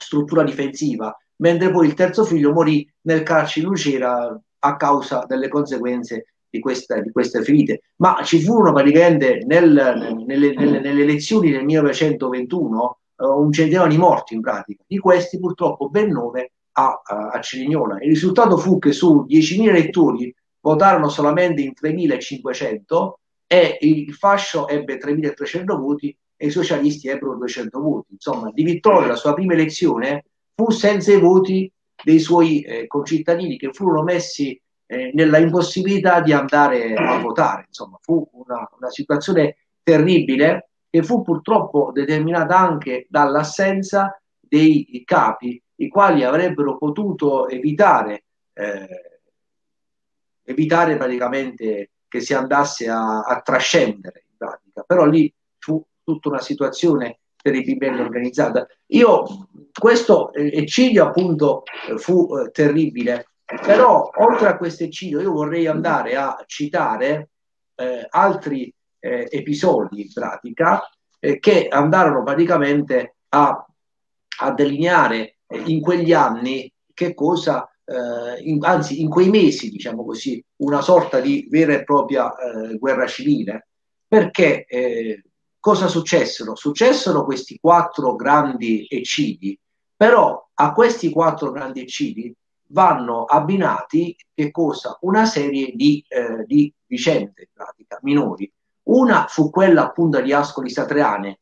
struttura difensiva, mentre poi il terzo figlio morì nel carcere Lucera a causa delle conseguenze di, questa, di queste ferite. Ma ci furono praticamente nel, nelle, nelle, nelle, elezioni del 1921 uh, eh, un centinaio di morti in pratica, di questi purtroppo ben nove a, a, a Cerignola. Il risultato fu che su 10.000 elettori votarono solamente in 3.500 e il fascio ebbe 3.300 voti e i socialisti ebbero 200 voti. Insomma, Di Vittorio, la sua prima elezione, fu senza i voti dei suoi eh, concittadini che furono messi eh, nella impossibilità di andare a votare. Insomma, fu una, una situazione terribile che fu purtroppo determinata anche dall'assenza dei capi i quali avrebbero potuto evitare, eh, evitare praticamente che si andasse a, a trascendere in pratica. Però lì fu tutta una situazione terribilmente organizzata. Io, questo eccidio appunto fu eh, terribile, però oltre a questo eccidio io vorrei andare a citare eh, altri eh, episodi in pratica eh, che andarono praticamente a, a delineare in quegli anni che cosa, eh, in, anzi in quei mesi, diciamo così, una sorta di vera e propria eh, guerra civile. Perché eh, cosa successero? Successero questi quattro grandi eccidi, però a questi quattro grandi eccidi vanno abbinati? Una serie di, eh, di vicende in pratica, minori. Una fu quella appunto di Ascoli Satriane,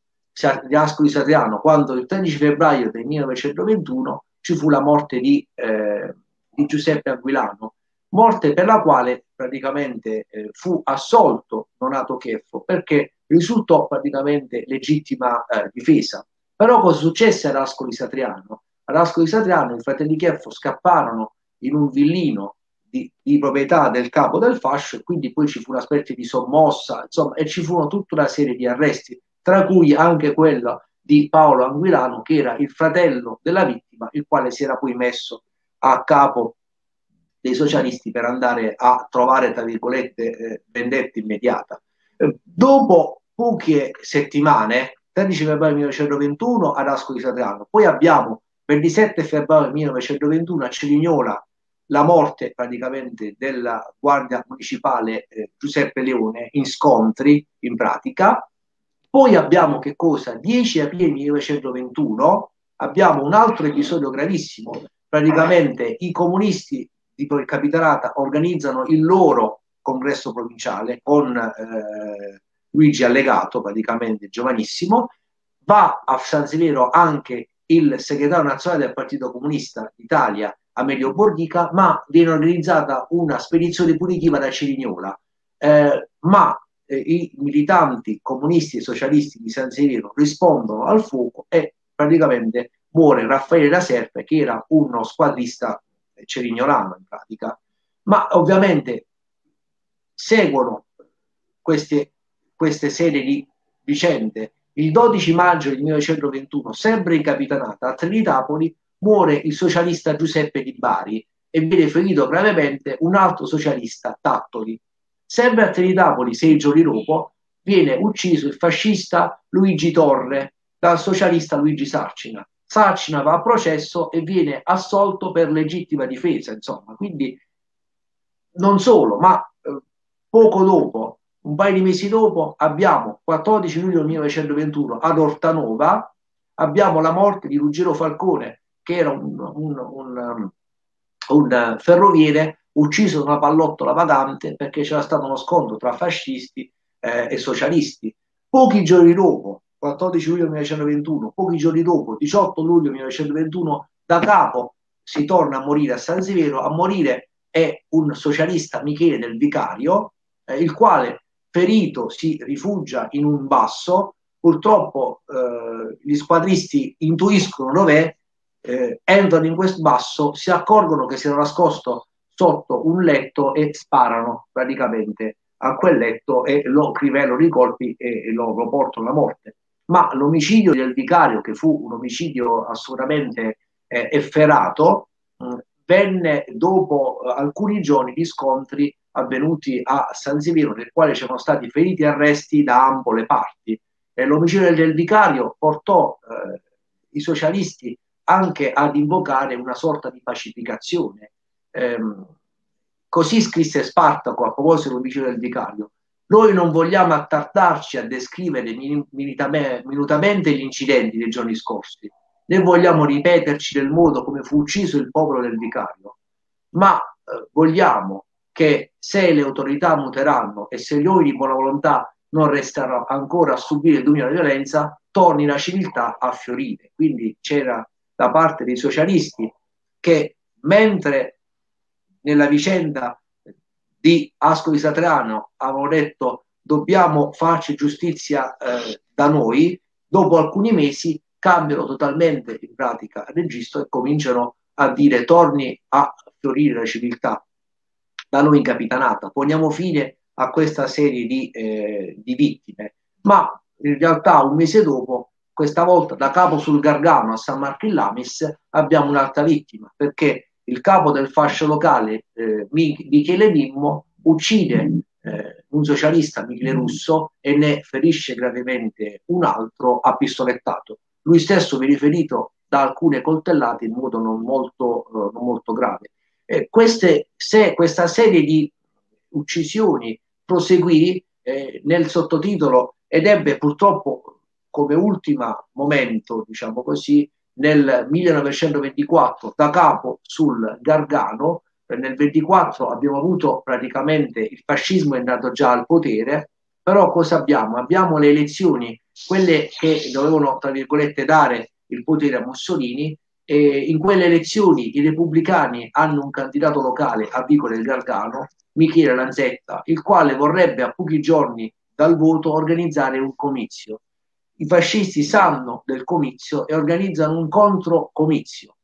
di Ascoli Satriano, quando il 13 febbraio del 1921 ci fu la morte di, eh, di Giuseppe Aguilano, morte per la quale praticamente eh, fu assolto Donato Cheffo perché risultò praticamente legittima eh, difesa. Però cosa successe ad Ascoli Satriano? Ad Ascoli Satriano i fratelli Cheffo scapparono in un villino di, di, proprietà del capo del fascio e quindi poi ci fu una specie di sommossa, insomma, e ci furono tutta una serie di arresti tra cui anche quello di Paolo Anguilano, che era il fratello della vittima, il quale si era poi messo a capo dei socialisti per andare a trovare, tra virgolette, eh, vendetta immediata. Eh, dopo poche settimane, 13 febbraio 1921 ad Ascoli Satriano, poi abbiamo 27 febbraio 1921 a Cerignola la morte praticamente della guardia municipale eh, Giuseppe Leone in scontri in pratica poi abbiamo che cosa? 10 aprile 1921 abbiamo un altro episodio gravissimo. Praticamente i comunisti di Capitanata organizzano il loro congresso provinciale con eh, Luigi Allegato, praticamente giovanissimo. Va a San Severo anche il segretario nazionale del Partito Comunista d'Italia, Amelio Bordica, ma viene organizzata una spedizione punitiva da Cirignola. Eh, ma eh, i militanti comunisti e socialisti di San Severo rispondono al fuoco e praticamente muore Raffaele da Serpe che era uno squadrista cerignolano in pratica. Ma ovviamente seguono queste, queste serie di vicende. Il 12 maggio del 1921, sempre in capitanata, a Trinitapoli, muore il socialista Giuseppe Di Bari e viene ferito gravemente un altro socialista, Tattoli, Sempre a Trinitapoli, sei giorni dopo, viene ucciso il fascista Luigi Torre dal socialista Luigi Sarcina. Sarcina va a processo e viene assolto per legittima difesa, insomma. Quindi non solo, ma poco dopo, un paio di mesi dopo, abbiamo 14 luglio 1921 ad Ortanova, abbiamo la morte di Ruggero Falcone, che era un, un, un, un ferroviere ucciso da una pallottola vagante perché c'era stato uno scontro tra fascisti eh, e socialisti. Pochi giorni dopo, 14 luglio 1921, pochi giorni dopo, 18 luglio 1921, da capo si torna a morire a San Severo. A morire è un socialista Michele del Vicario, eh, il quale ferito si rifugia in un basso. Purtroppo eh, gli squadristi intuiscono dov'è eh, entrano in questo basso, si accorgono che si era nascosto sotto un letto e sparano praticamente a quel letto e lo crivelano i colpi e, e lo, lo, portano alla morte. Ma l'omicidio del vicario, che fu un omicidio assolutamente eh, efferato, mh, venne dopo eh, alcuni giorni di scontri avvenuti a San Severo, nel quale c'erano stati feriti e arresti da ambo le parti. E l'omicidio del vicario portò eh, i socialisti anche ad invocare una sorta di pacificazione. Ehm, così scrisse Spartaco a proposito dell'omicidio del vicario. Noi non vogliamo attardarci a descrivere minutamente gli incidenti dei giorni scorsi, né vogliamo ripeterci del modo come fu ucciso il popolo del vicario, ma eh, vogliamo che se le autorità muteranno e se gli uomini di buona volontà non resteranno ancora a subire il dominio della violenza, torni la civiltà a fiorire. Quindi c'era da parte dei socialisti che mentre nella vicenda di Ascoli Satriano avevano detto dobbiamo farci giustizia eh, da noi, dopo alcuni mesi cambiano totalmente in pratica il registro e cominciano a dire torni a fiorire la civiltà da in capitanata, poniamo fine a questa serie di, eh, di vittime, ma in realtà un mese dopo, questa volta da capo sul Gargano a San Marco in Lamis, abbiamo un'altra vittima, perché il capo del fascio locale, eh, Michele Mimmo, uccide eh, un socialista, Michele Russo, e ne ferisce gravemente un altro a pistolettato. Lui stesso viene riferito da alcune coltellate in modo non molto, eh, non molto grave. Eh, queste, se, questa serie di uccisioni proseguì eh, nel sottotitolo ed ebbe purtroppo come ultimo momento, diciamo così, nel 1924 da capo sul Gargano. Nel 24 abbiamo avuto praticamente il fascismo è andato già al potere, però cosa abbiamo? Abbiamo le elezioni, quelle che dovevano, tra virgolette, dare il potere a Mussolini, e in quelle elezioni i repubblicani hanno un candidato locale a Vico del Gargano, Michele Lanzetta, il quale vorrebbe a pochi giorni dal voto organizzare un comizio. I fascisti sanno del comizio e organizzano un controcomizio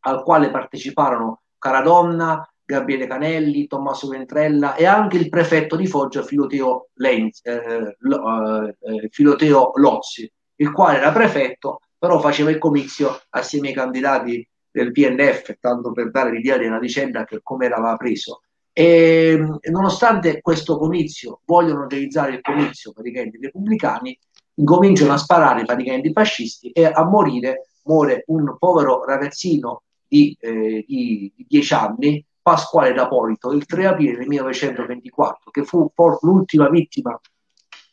al quale parteciparono Caradonna, Gabriele Canelli, Tommaso Ventrella e anche il prefetto di Foggia Filoteo, Lenz, eh, eh, Filoteo Lozzi, il quale era prefetto però faceva il comizio assieme ai candidati del PNF, tanto per dare l'idea una vicenda che come l'aveva preso. E, nonostante questo comizio vogliono utilizzare il comizio praticamente i repubblicani, incominciano a sparare praticamente i fascisti e a morire muore un povero ragazzino di, eh, di, di 10 anni, Pasquale D'Apolito, il 3 aprile del 1924, che fu l'ultima vittima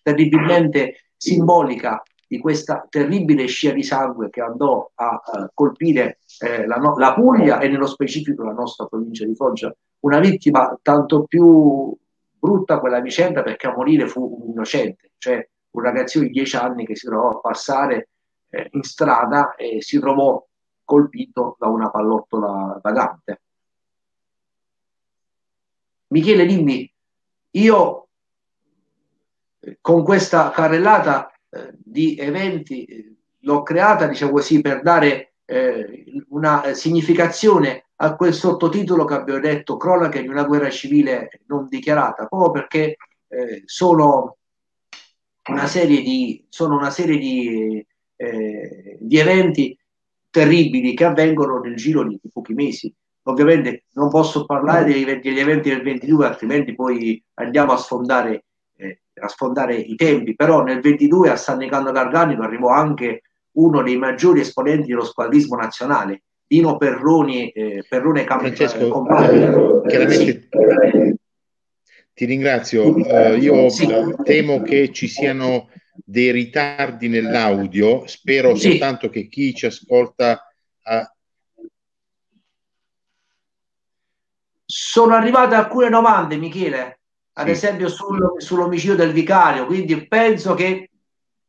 terribilmente simbolica di questa terribile scia di sangue che andò a, a colpire eh, la, no- la, Puglia e nello specifico la nostra provincia di Foggia. Una vittima tanto più brutta quella vicenda perché a morire fu un innocente, cioè un ragazzino di 10 anni che si trovò a passare eh, in strada e si trovò colpito da una pallottola vagante. Michele, dimmi, io eh, con questa carrellata eh, di eventi eh, l'ho creata, diciamo così, per dare eh, una significazione a quel sottotitolo che abbiamo detto, cronache di una guerra civile non dichiarata, proprio perché eh, sono una serie di, una serie di, eh, di eventi terribili che avvengono nel giro di pochi mesi. Ovviamente non posso parlare degli eventi del 22, altrimenti poi andiamo a sfondare a sfondare i tempi, però nel 22 a San Nicandro Garganico arrivò anche uno dei maggiori esponenti dello squadrismo nazionale, Dino Perroni, eh, Perrone Camp- Francesco, eh, chiaramente sì. ti ringrazio. Uh, io sì. temo che ci siano dei ritardi nell'audio, spero sì. soltanto che chi ci ascolta uh, sono arrivate alcune domande, Michele ad sì. esempio sul, sull'omicidio del vicario, quindi penso che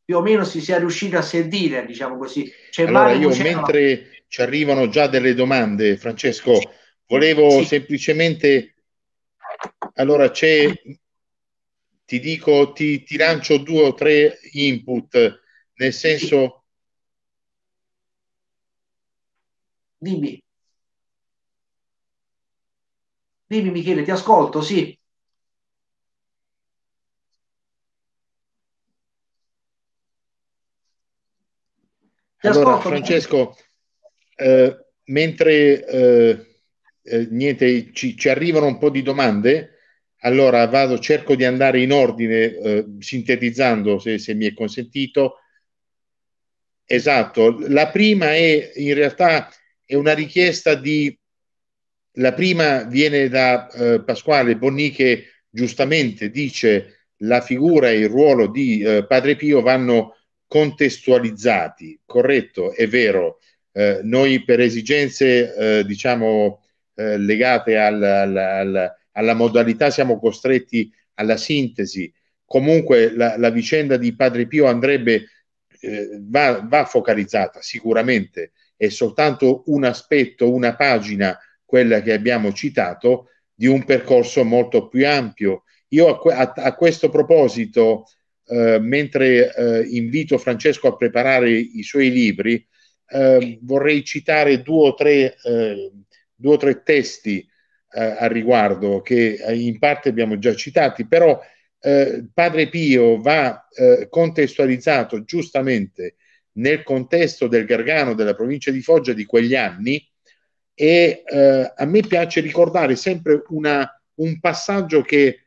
più o meno si sia riusciti a sentire, diciamo così. C'è allora io Luciano... mentre ci arrivano già delle domande, Francesco, volevo sì. semplicemente allora c'è ti dico ti, ti lancio due o tre input nel senso Dimmi. Dimmi Michele, ti ascolto, sì. Allora, Francesco, eh, mentre eh, eh, niente, ci, ci, arrivano un po' di domande, allora vado, cerco di andare in ordine, eh, sintetizzando se, se mi è consentito. Esatto, la prima è in realtà è una richiesta di la prima viene da eh, Pasquale Bonni che giustamente dice la figura e il ruolo di eh, Padre Pio vanno contestualizzati, corretto, è vero. Eh, noi per esigenze eh, diciamo eh, legate al, al, al, alla modalità siamo costretti alla sintesi. Comunque la, la vicenda di Padre Pio andrebbe, eh, va, va focalizzata sicuramente, è soltanto un aspetto, una pagina, quella che abbiamo citato, di un percorso molto più ampio. Io a, a, a questo proposito eh, mentre eh, invito Francesco a preparare i suoi libri, eh, vorrei citare due o tre, eh, due o tre testi eh, a riguardo che in parte abbiamo già citati, però Padre Pio va contestualizzato giustamente nel contesto del Gargano della provincia di Foggia di quegli anni e a me piace ricordare sempre una, un passaggio che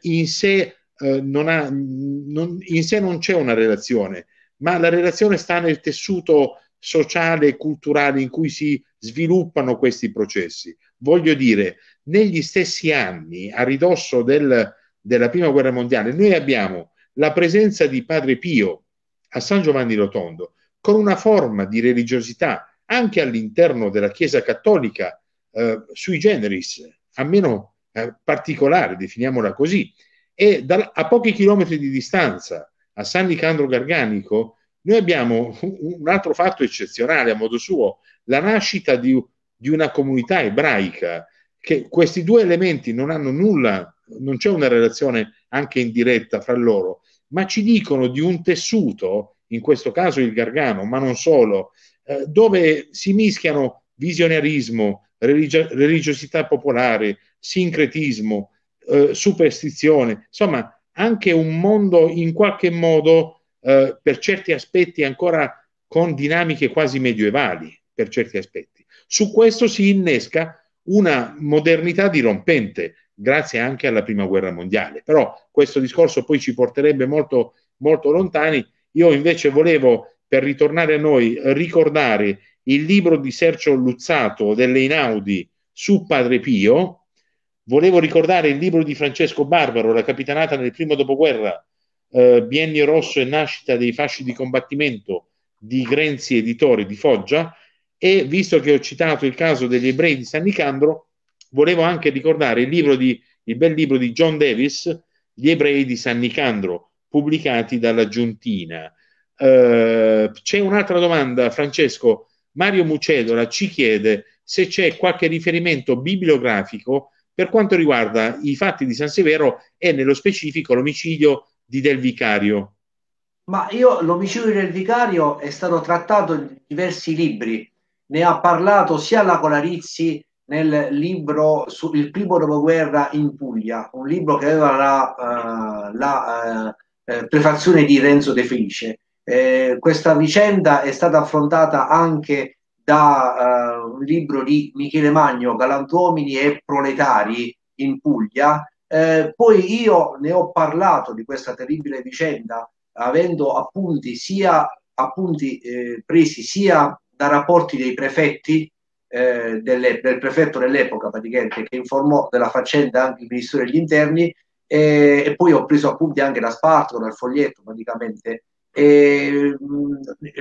in sé eh, non ha, non, in sé non c'è una relazione, ma la relazione sta nel tessuto sociale e culturale in cui si sviluppano questi processi. Voglio dire, negli stessi anni, a ridosso del, della Prima Guerra Mondiale, noi abbiamo la presenza di Padre Pio a San Giovanni Rotondo con una forma di religiosità anche all'interno della Chiesa Cattolica eh, sui generis, almeno eh, particolare, definiamola così, e da, a pochi chilometri di distanza, a San Nicandro Garganico, noi abbiamo un altro fatto eccezionale a modo suo, la nascita di, di una comunità ebraica, che questi due elementi non hanno nulla, non c'è una relazione anche indiretta fra loro, ma ci dicono di un tessuto, in questo caso il Gargano, ma non solo, eh, dove si mischiano visionarismo, religio- religiosità popolare, sincretismo, eh, superstizione, insomma anche un mondo in qualche modo eh, per certi aspetti ancora con dinamiche quasi medievali per certi aspetti. Su questo si innesca una modernità dirompente grazie anche alla prima guerra mondiale. Però questo discorso poi ci porterebbe molto, molto lontani. Io invece volevo, per ritornare a noi, ricordare il libro di Sergio Luzzato delle Inaudi su Padre Pio, Volevo ricordare il libro di Francesco Barbaro, La capitanata nel primo dopoguerra, eh, Biennio Rosso e nascita dei fasci di combattimento di Grenzi Editori di Foggia e visto che ho citato il caso degli ebrei di San Nicandro, volevo anche ricordare il, libro di, il bel libro di John Davis, Gli ebrei di San Nicandro, pubblicati dalla Giuntina. Eh, c'è un'altra domanda, Francesco. Mario Mucedola ci chiede se c'è qualche riferimento bibliografico per quanto riguarda i fatti di San Severo e nello specifico l'omicidio di Del Vicario. Ma io l'omicidio del Vicario è stato trattato in diversi libri, ne ha parlato sia la Colarizzi nel libro sul primo dopoguerra in Puglia, un libro che aveva la, uh, la uh, prefazione di Renzo De Felice. Eh, questa vicenda è stata affrontata anche da uh, un libro di Michele Magno, Galantuomini e Proletari in Puglia. Eh, poi io ne ho parlato di questa terribile vicenda avendo appunti sia appunti eh, presi sia da rapporti dei prefetti eh, delle, del prefetto dell'epoca praticamente che informò della faccenda anche il ministro degli interni e, poi ho preso appunti anche da Spartaco dal foglietto praticamente e,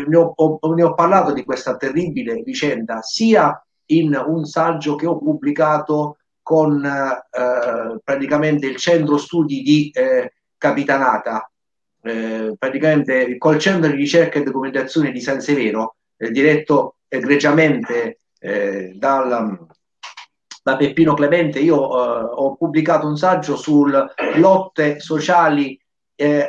ne, ho, ho, ne, ho, parlato di questa terribile vicenda sia in un saggio che ho pubblicato con eh, praticamente il centro studi di eh, Capitanata, eh, praticamente col centro di ricerca e documentazione di San Severo, eh, diretto egregiamente eh, dal, da Peppino Clemente. Io eh, ho pubblicato un saggio sul lotte sociali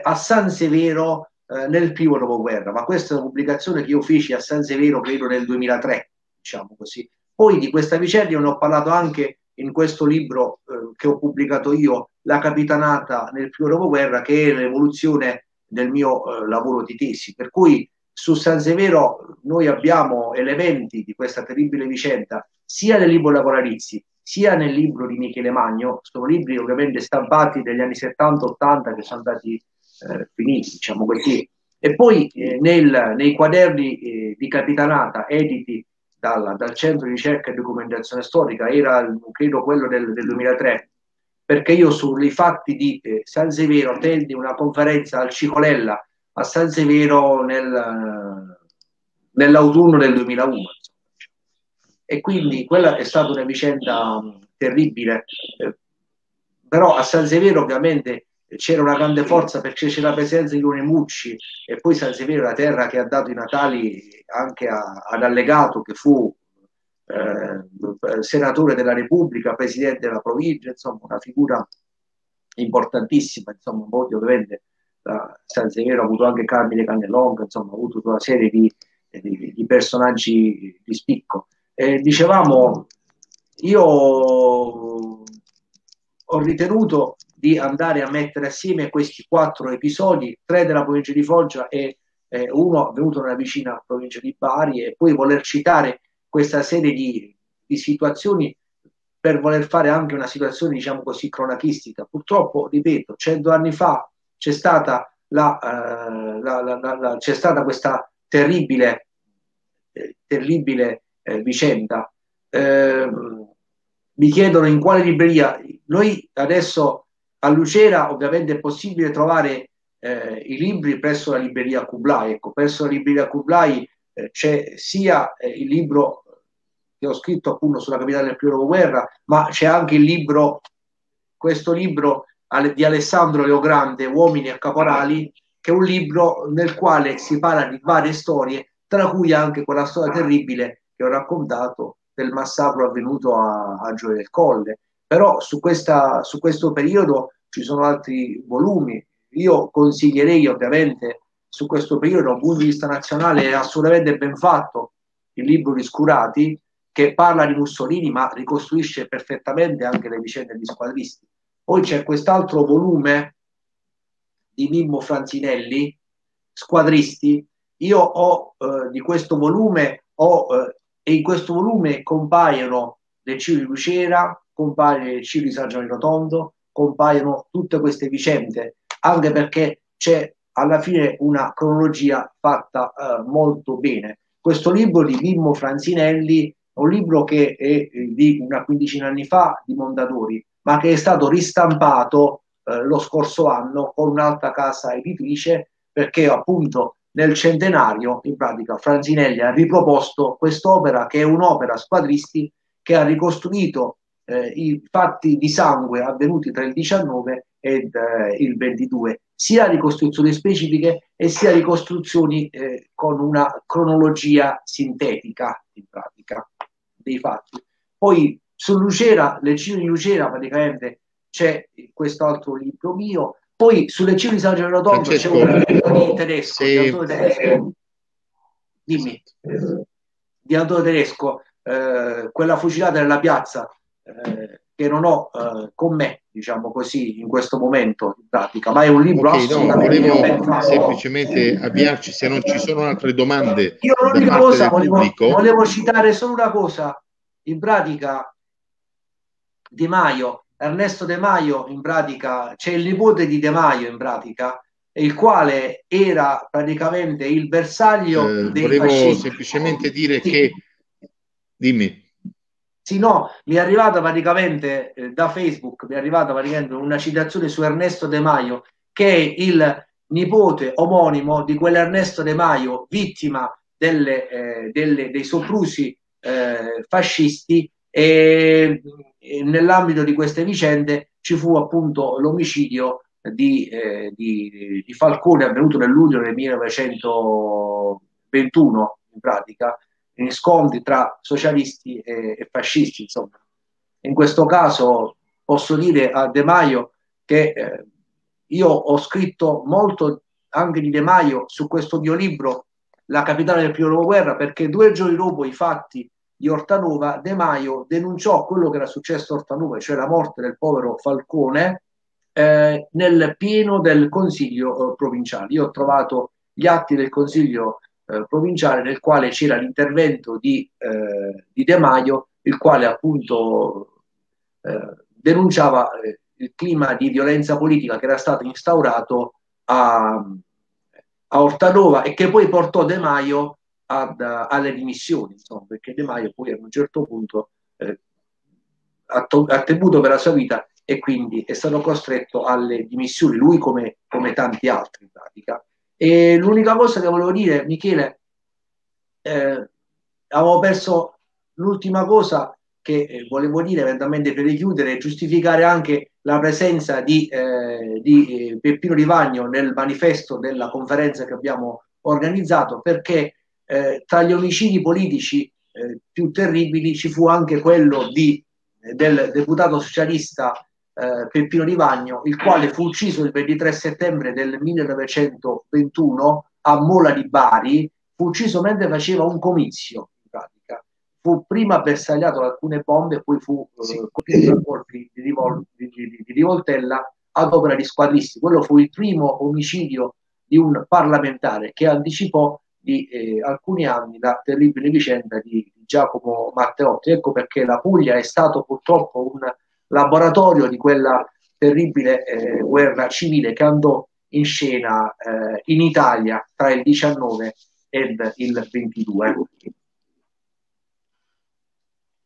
a San Severo eh, nel primo dopoguerra, ma questa è una pubblicazione che io feci a San Severo, credo nel 2003. diciamo così. Poi di questa vicenda ne ho parlato anche in questo libro eh, che ho pubblicato io, La capitanata nel primo dopoguerra, che è l'evoluzione del mio eh, lavoro di tesi. Per cui su San Severo noi abbiamo elementi di questa terribile vicenda sia nel libro Lavoralizzi sia nel libro di Michele Magno, sono libri ovviamente stampati negli anni 70-80 che sono andati eh, finiti, diciamo così, e poi eh, nel, nei quaderni eh, di capitanata editi dal, dal, Centro di Ricerca e Documentazione Storica, era credo quello del, del 2003, perché io sui fatti di eh, San Severo attendi una conferenza al Cicolella a San Severo nel, nell'autunno del 2001 e quindi quella è stata una vicenda terribile. Eh, però a San Severo ovviamente c'era una grande forza perché c'era la presenza di Lone Mucci e poi San Severo la terra che ha dato i natali anche a, ad Allegato che fu eh, senatore della Repubblica, presidente della provincia, insomma una figura importantissima, insomma molti ovviamente da San Severo ha avuto anche Carmine Cannellonga, insomma ha avuto una serie di, di, di personaggi di spicco. Eh, dicevamo, io ho ritenuto di andare a mettere assieme questi quattro episodi, tre della provincia di Foggia e eh, uno avvenuto nella vicina provincia di Bari, e poi voler citare questa serie di, di situazioni per voler fare anche una situazione, diciamo così, cronachistica. Purtroppo, ripeto, cento anni fa c'è stata, la, eh, la, la, c'è stata questa terribile, eh, terribile eh, vicenda. Eh, mi chiedono in quale libreria. Noi adesso a Lucera ovviamente è possibile trovare eh, i libri presso la libreria Kublai. Ecco, presso la libreria Kublai eh, c'è sia eh, il libro che ho scritto appunto sulla capitale del primo guerra, ma c'è anche il libro, questo libro di Alessandro Leogrande, Uomini e Caporali, che è un libro nel quale si parla di varie storie, tra cui anche quella storia terribile che ho raccontato del massacro avvenuto a, a Gioia del Colle. Però su, questa, su questo periodo ci sono altri volumi. Io consiglierei ovviamente su questo periodo, da un punto di vista nazionale, è assolutamente ben fatto il libro di Scurati, che parla di Mussolini, ma ricostruisce perfettamente anche le vicende degli squadristi. Poi c'è quest'altro volume di Mimmo Franzinelli, Squadristi. Io ho eh, di questo volume ho eh, e in questo volume compaiono le Ciro Lucera, compare Ciro di Rotondo, compaiono tutte queste vicende, anche perché c'è alla fine una cronologia fatta eh, molto bene. Questo libro di Mimmo Franzinelli è un libro che è eh, di una quindicina anni fa di Mondadori, ma che è stato ristampato eh, lo scorso anno con un'altra casa editrice perché appunto nel centenario, in pratica, Franzinelli ha riproposto quest'opera che è un'opera squadristi che ha ricostruito eh, i fatti di sangue avvenuti tra il 19 ed eh, il 22, sia ricostruzioni specifiche e sia ricostruzioni eh, con una cronologia sintetica, in pratica, dei fatti. Poi su Lucera, le Cime di Lucera, praticamente c'è questo altro libro mio, poi sulle cime di San Rotondo c'è un libro di tedesco, sì. di tedesco. Dimmi, di autore tedesco, eh, quella fucilata nella piazza, eh, che non ho eh, con me, diciamo così, in questo momento in pratica, ma è un libro okay, assolutamente no, volevo semplicemente avviarci se non ci sono altre domande. Io l'unica cosa volevo, volevo citare solo una cosa, in pratica Di Maio Ernesto De Maio in pratica, c'è il nipote di De Maio in pratica, il quale era praticamente il bersaglio eh, dei volevo fascisti. semplicemente dire sì. che dimmi sì no mi è arrivata praticamente eh, da Facebook mi è arrivata praticamente una citazione su Ernesto De Maio che è il nipote omonimo di quell'Ernesto De Maio vittima delle, eh, delle, dei soprusi eh, fascisti. E nell'ambito di queste vicende ci fu appunto l'omicidio di, eh, di, di Falcone avvenuto nel luglio del 1921 in pratica in scontri tra socialisti e, e fascisti insomma in questo caso posso dire a De Maio che eh, io ho scritto molto anche di De Maio su questo mio libro La capitale del primo dopoguerra perché due giorni dopo i fatti di Ortanova, De Maio denunciò quello che era successo a Ortanova, cioè la morte del povero Falcone, eh, nel pieno del Consiglio eh, provinciale. Io ho trovato gli atti del Consiglio eh, provinciale nel quale c'era l'intervento di, eh, di, De Maio, il quale appunto eh, denunciava eh, il clima di violenza politica che era stato instaurato a, a Ortanova e che poi portò De Maio ad, alle dimissioni, insomma, perché De Maio poi a un certo punto eh, ha, to- ha, temuto per la sua vita e quindi è stato costretto alle dimissioni, lui come, come tanti altri in pratica. E l'unica cosa che volevo dire, Michele, eh, avevo perso l'ultima cosa che eh, volevo dire eventualmente per richiudere, giustificare anche la presenza di, eh, di eh, Peppino Rivagno nel manifesto della conferenza che abbiamo organizzato, perché eh, tra gli omicidi politici eh, più terribili ci fu anche quello di, del deputato socialista eh, Peppino Rivagno, il quale fu ucciso il 23 settembre del 1921 a Mola di Bari, fu ucciso mentre faceva un comizio, in pratica. Fu prima bersagliato da alcune bombe, poi fu eh, colpito da colpi di, rivol- di, di, di rivoltella ad opera di squadristi. Quello fu il primo omicidio di un parlamentare che anticipò di eh, alcuni anni la terribile vicenda di Giacomo Matteotti. Ecco perché la Puglia è stato purtroppo un laboratorio di quella terribile eh, guerra civile che andò in scena eh, in Italia tra il 19 ed il 22.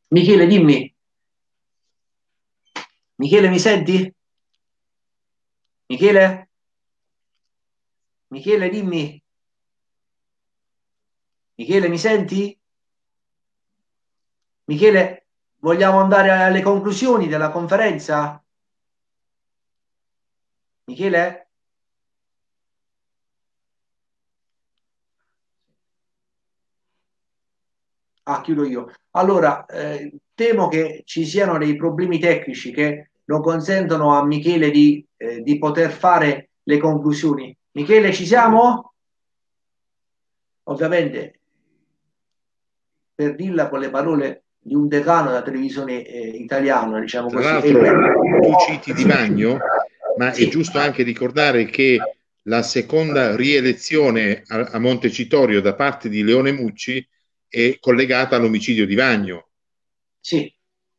Michele, dimmi. Michele, mi senti? Michele? Michele, dimmi. Michele, mi senti? Michele, Vogliamo andare alle conclusioni della conferenza? Michele? Ah, chiudo io. Allora, eh, temo che ci siano dei problemi tecnici che non consentono a Michele di, eh, di poter fare le conclusioni. Michele, ci siamo? Ovviamente, per dirla con le parole di un decano della televisione eh, italiana, diciamo Tra così. L'altro, tu citi Di Magno, ma sì. è giusto anche ricordare che la seconda rielezione a, a Montecitorio da parte di Leone Mucci è collegata all'omicidio di Vagno. Sì,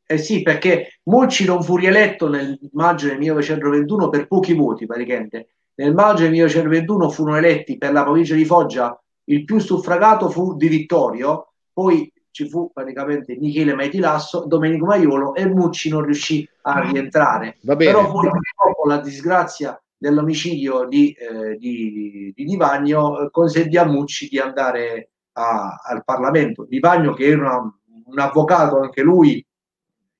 eh sì, perché Mucci non fu rieletto nel maggio del 1921 per pochi voti, praticamente. Nel maggio del 1921 furono eletti per la provincia di Foggia il più suffragato fu Di Vittorio, poi ci fu praticamente Michele Maitilasso, Domenico Maiolo e Mucci non riuscì a rientrare. Però dopo la disgrazia dell'omicidio di, eh, di, di Divagno eh, consentì a Mucci di andare a, al Parlamento. Divagno che era una, un avvocato anche lui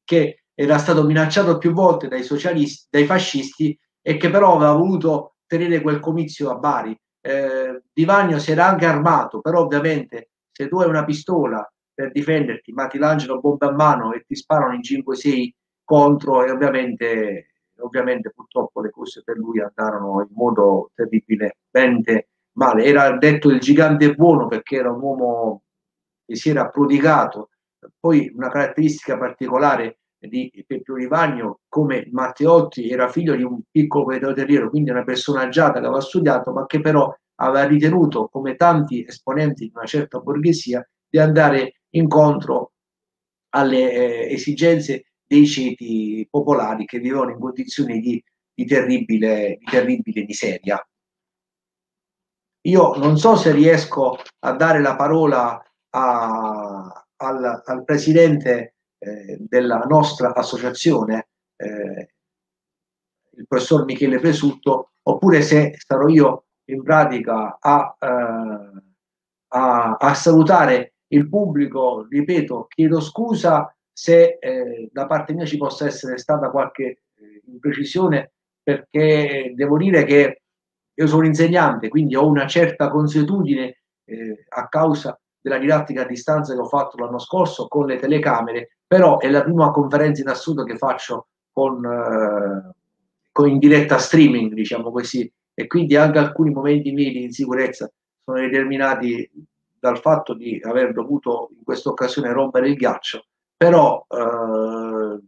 che era stato minacciato più volte dai socialisti, dai fascisti e che però aveva voluto tenere quel comizio a Bari. Eh, Divagno si era anche armato, però ovviamente se tu hai una pistola per difenderti, ma ti lanciano bombe a mano e ti sparano in 5-6 contro e ovviamente, ovviamente purtroppo le cose per lui andarono in modo terribilmente male. Era detto il gigante buono perché era un uomo che si era prodigato. Poi una caratteristica particolare di Peppio Rivagno, come Matteotti, era figlio di un piccolo proprietario terriero, quindi una persona agiata che aveva studiato, ma che però aveva ritenuto, come tanti esponenti di una certa borghesia, di andare incontro alle eh, esigenze dei ceti popolari che vivono in condizioni di, di, terribile, di terribile miseria. Io non so se riesco a dare la parola a, al, al, presidente eh, della nostra associazione, eh, il professor Michele Presutto, oppure se sarò io in pratica a, eh, a, a salutare il pubblico, ripeto, chiedo scusa se eh, da parte mia ci possa essere stata qualche eh, imprecisione, perché devo dire che io sono insegnante, quindi ho una certa consuetudine eh, a causa della didattica a distanza che ho fatto l'anno scorso con le telecamere, però è la prima conferenza in assoluto che faccio con, eh, con in diretta streaming, diciamo così, e quindi anche alcuni momenti miei di insicurezza sono determinati dal fatto di aver dovuto in questa occasione rompere il ghiaccio, però eh,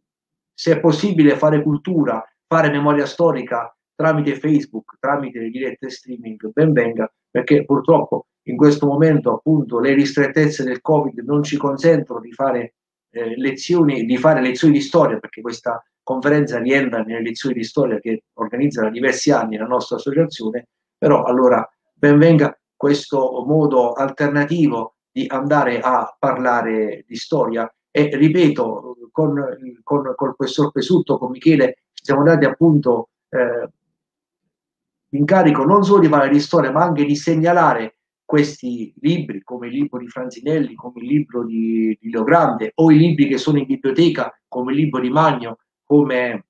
se è possibile fare cultura, fare memoria storica tramite Facebook, tramite le dirette streaming, ben venga, perché purtroppo in questo momento appunto le ristrettezze del Covid non ci consentono di fare eh, lezioni, di fare lezioni di storia, perché questa conferenza rientra nelle lezioni di storia che organizza da diversi anni la nostra associazione, però allora ben venga questo modo alternativo di andare a parlare di storia. E ripeto con, con, il professor Pesutto, con Michele ci siamo dati appunto eh, l'incarico non solo di parlare di storia ma anche di segnalare questi libri come il libro di Franzinelli, come il libro di, di Leo Grande o i libri che sono in biblioteca come il libro di Magno, come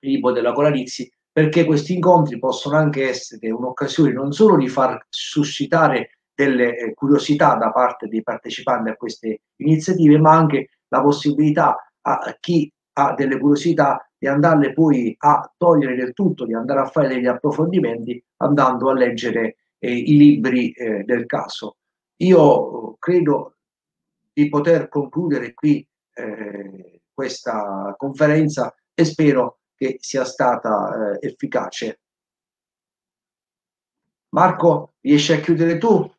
il libro della Colarizzi perché questi incontri possono anche essere un'occasione non solo di far suscitare delle eh, curiosità da parte dei partecipanti a queste iniziative, ma anche la possibilità a chi ha delle curiosità di andarle poi a togliere del tutto, di andare a fare degli approfondimenti andando a leggere eh, i libri eh, del caso. Io credo di poter concludere qui eh, questa conferenza e spero che sia stata eh, efficace. Marco, riesci a chiudere tu?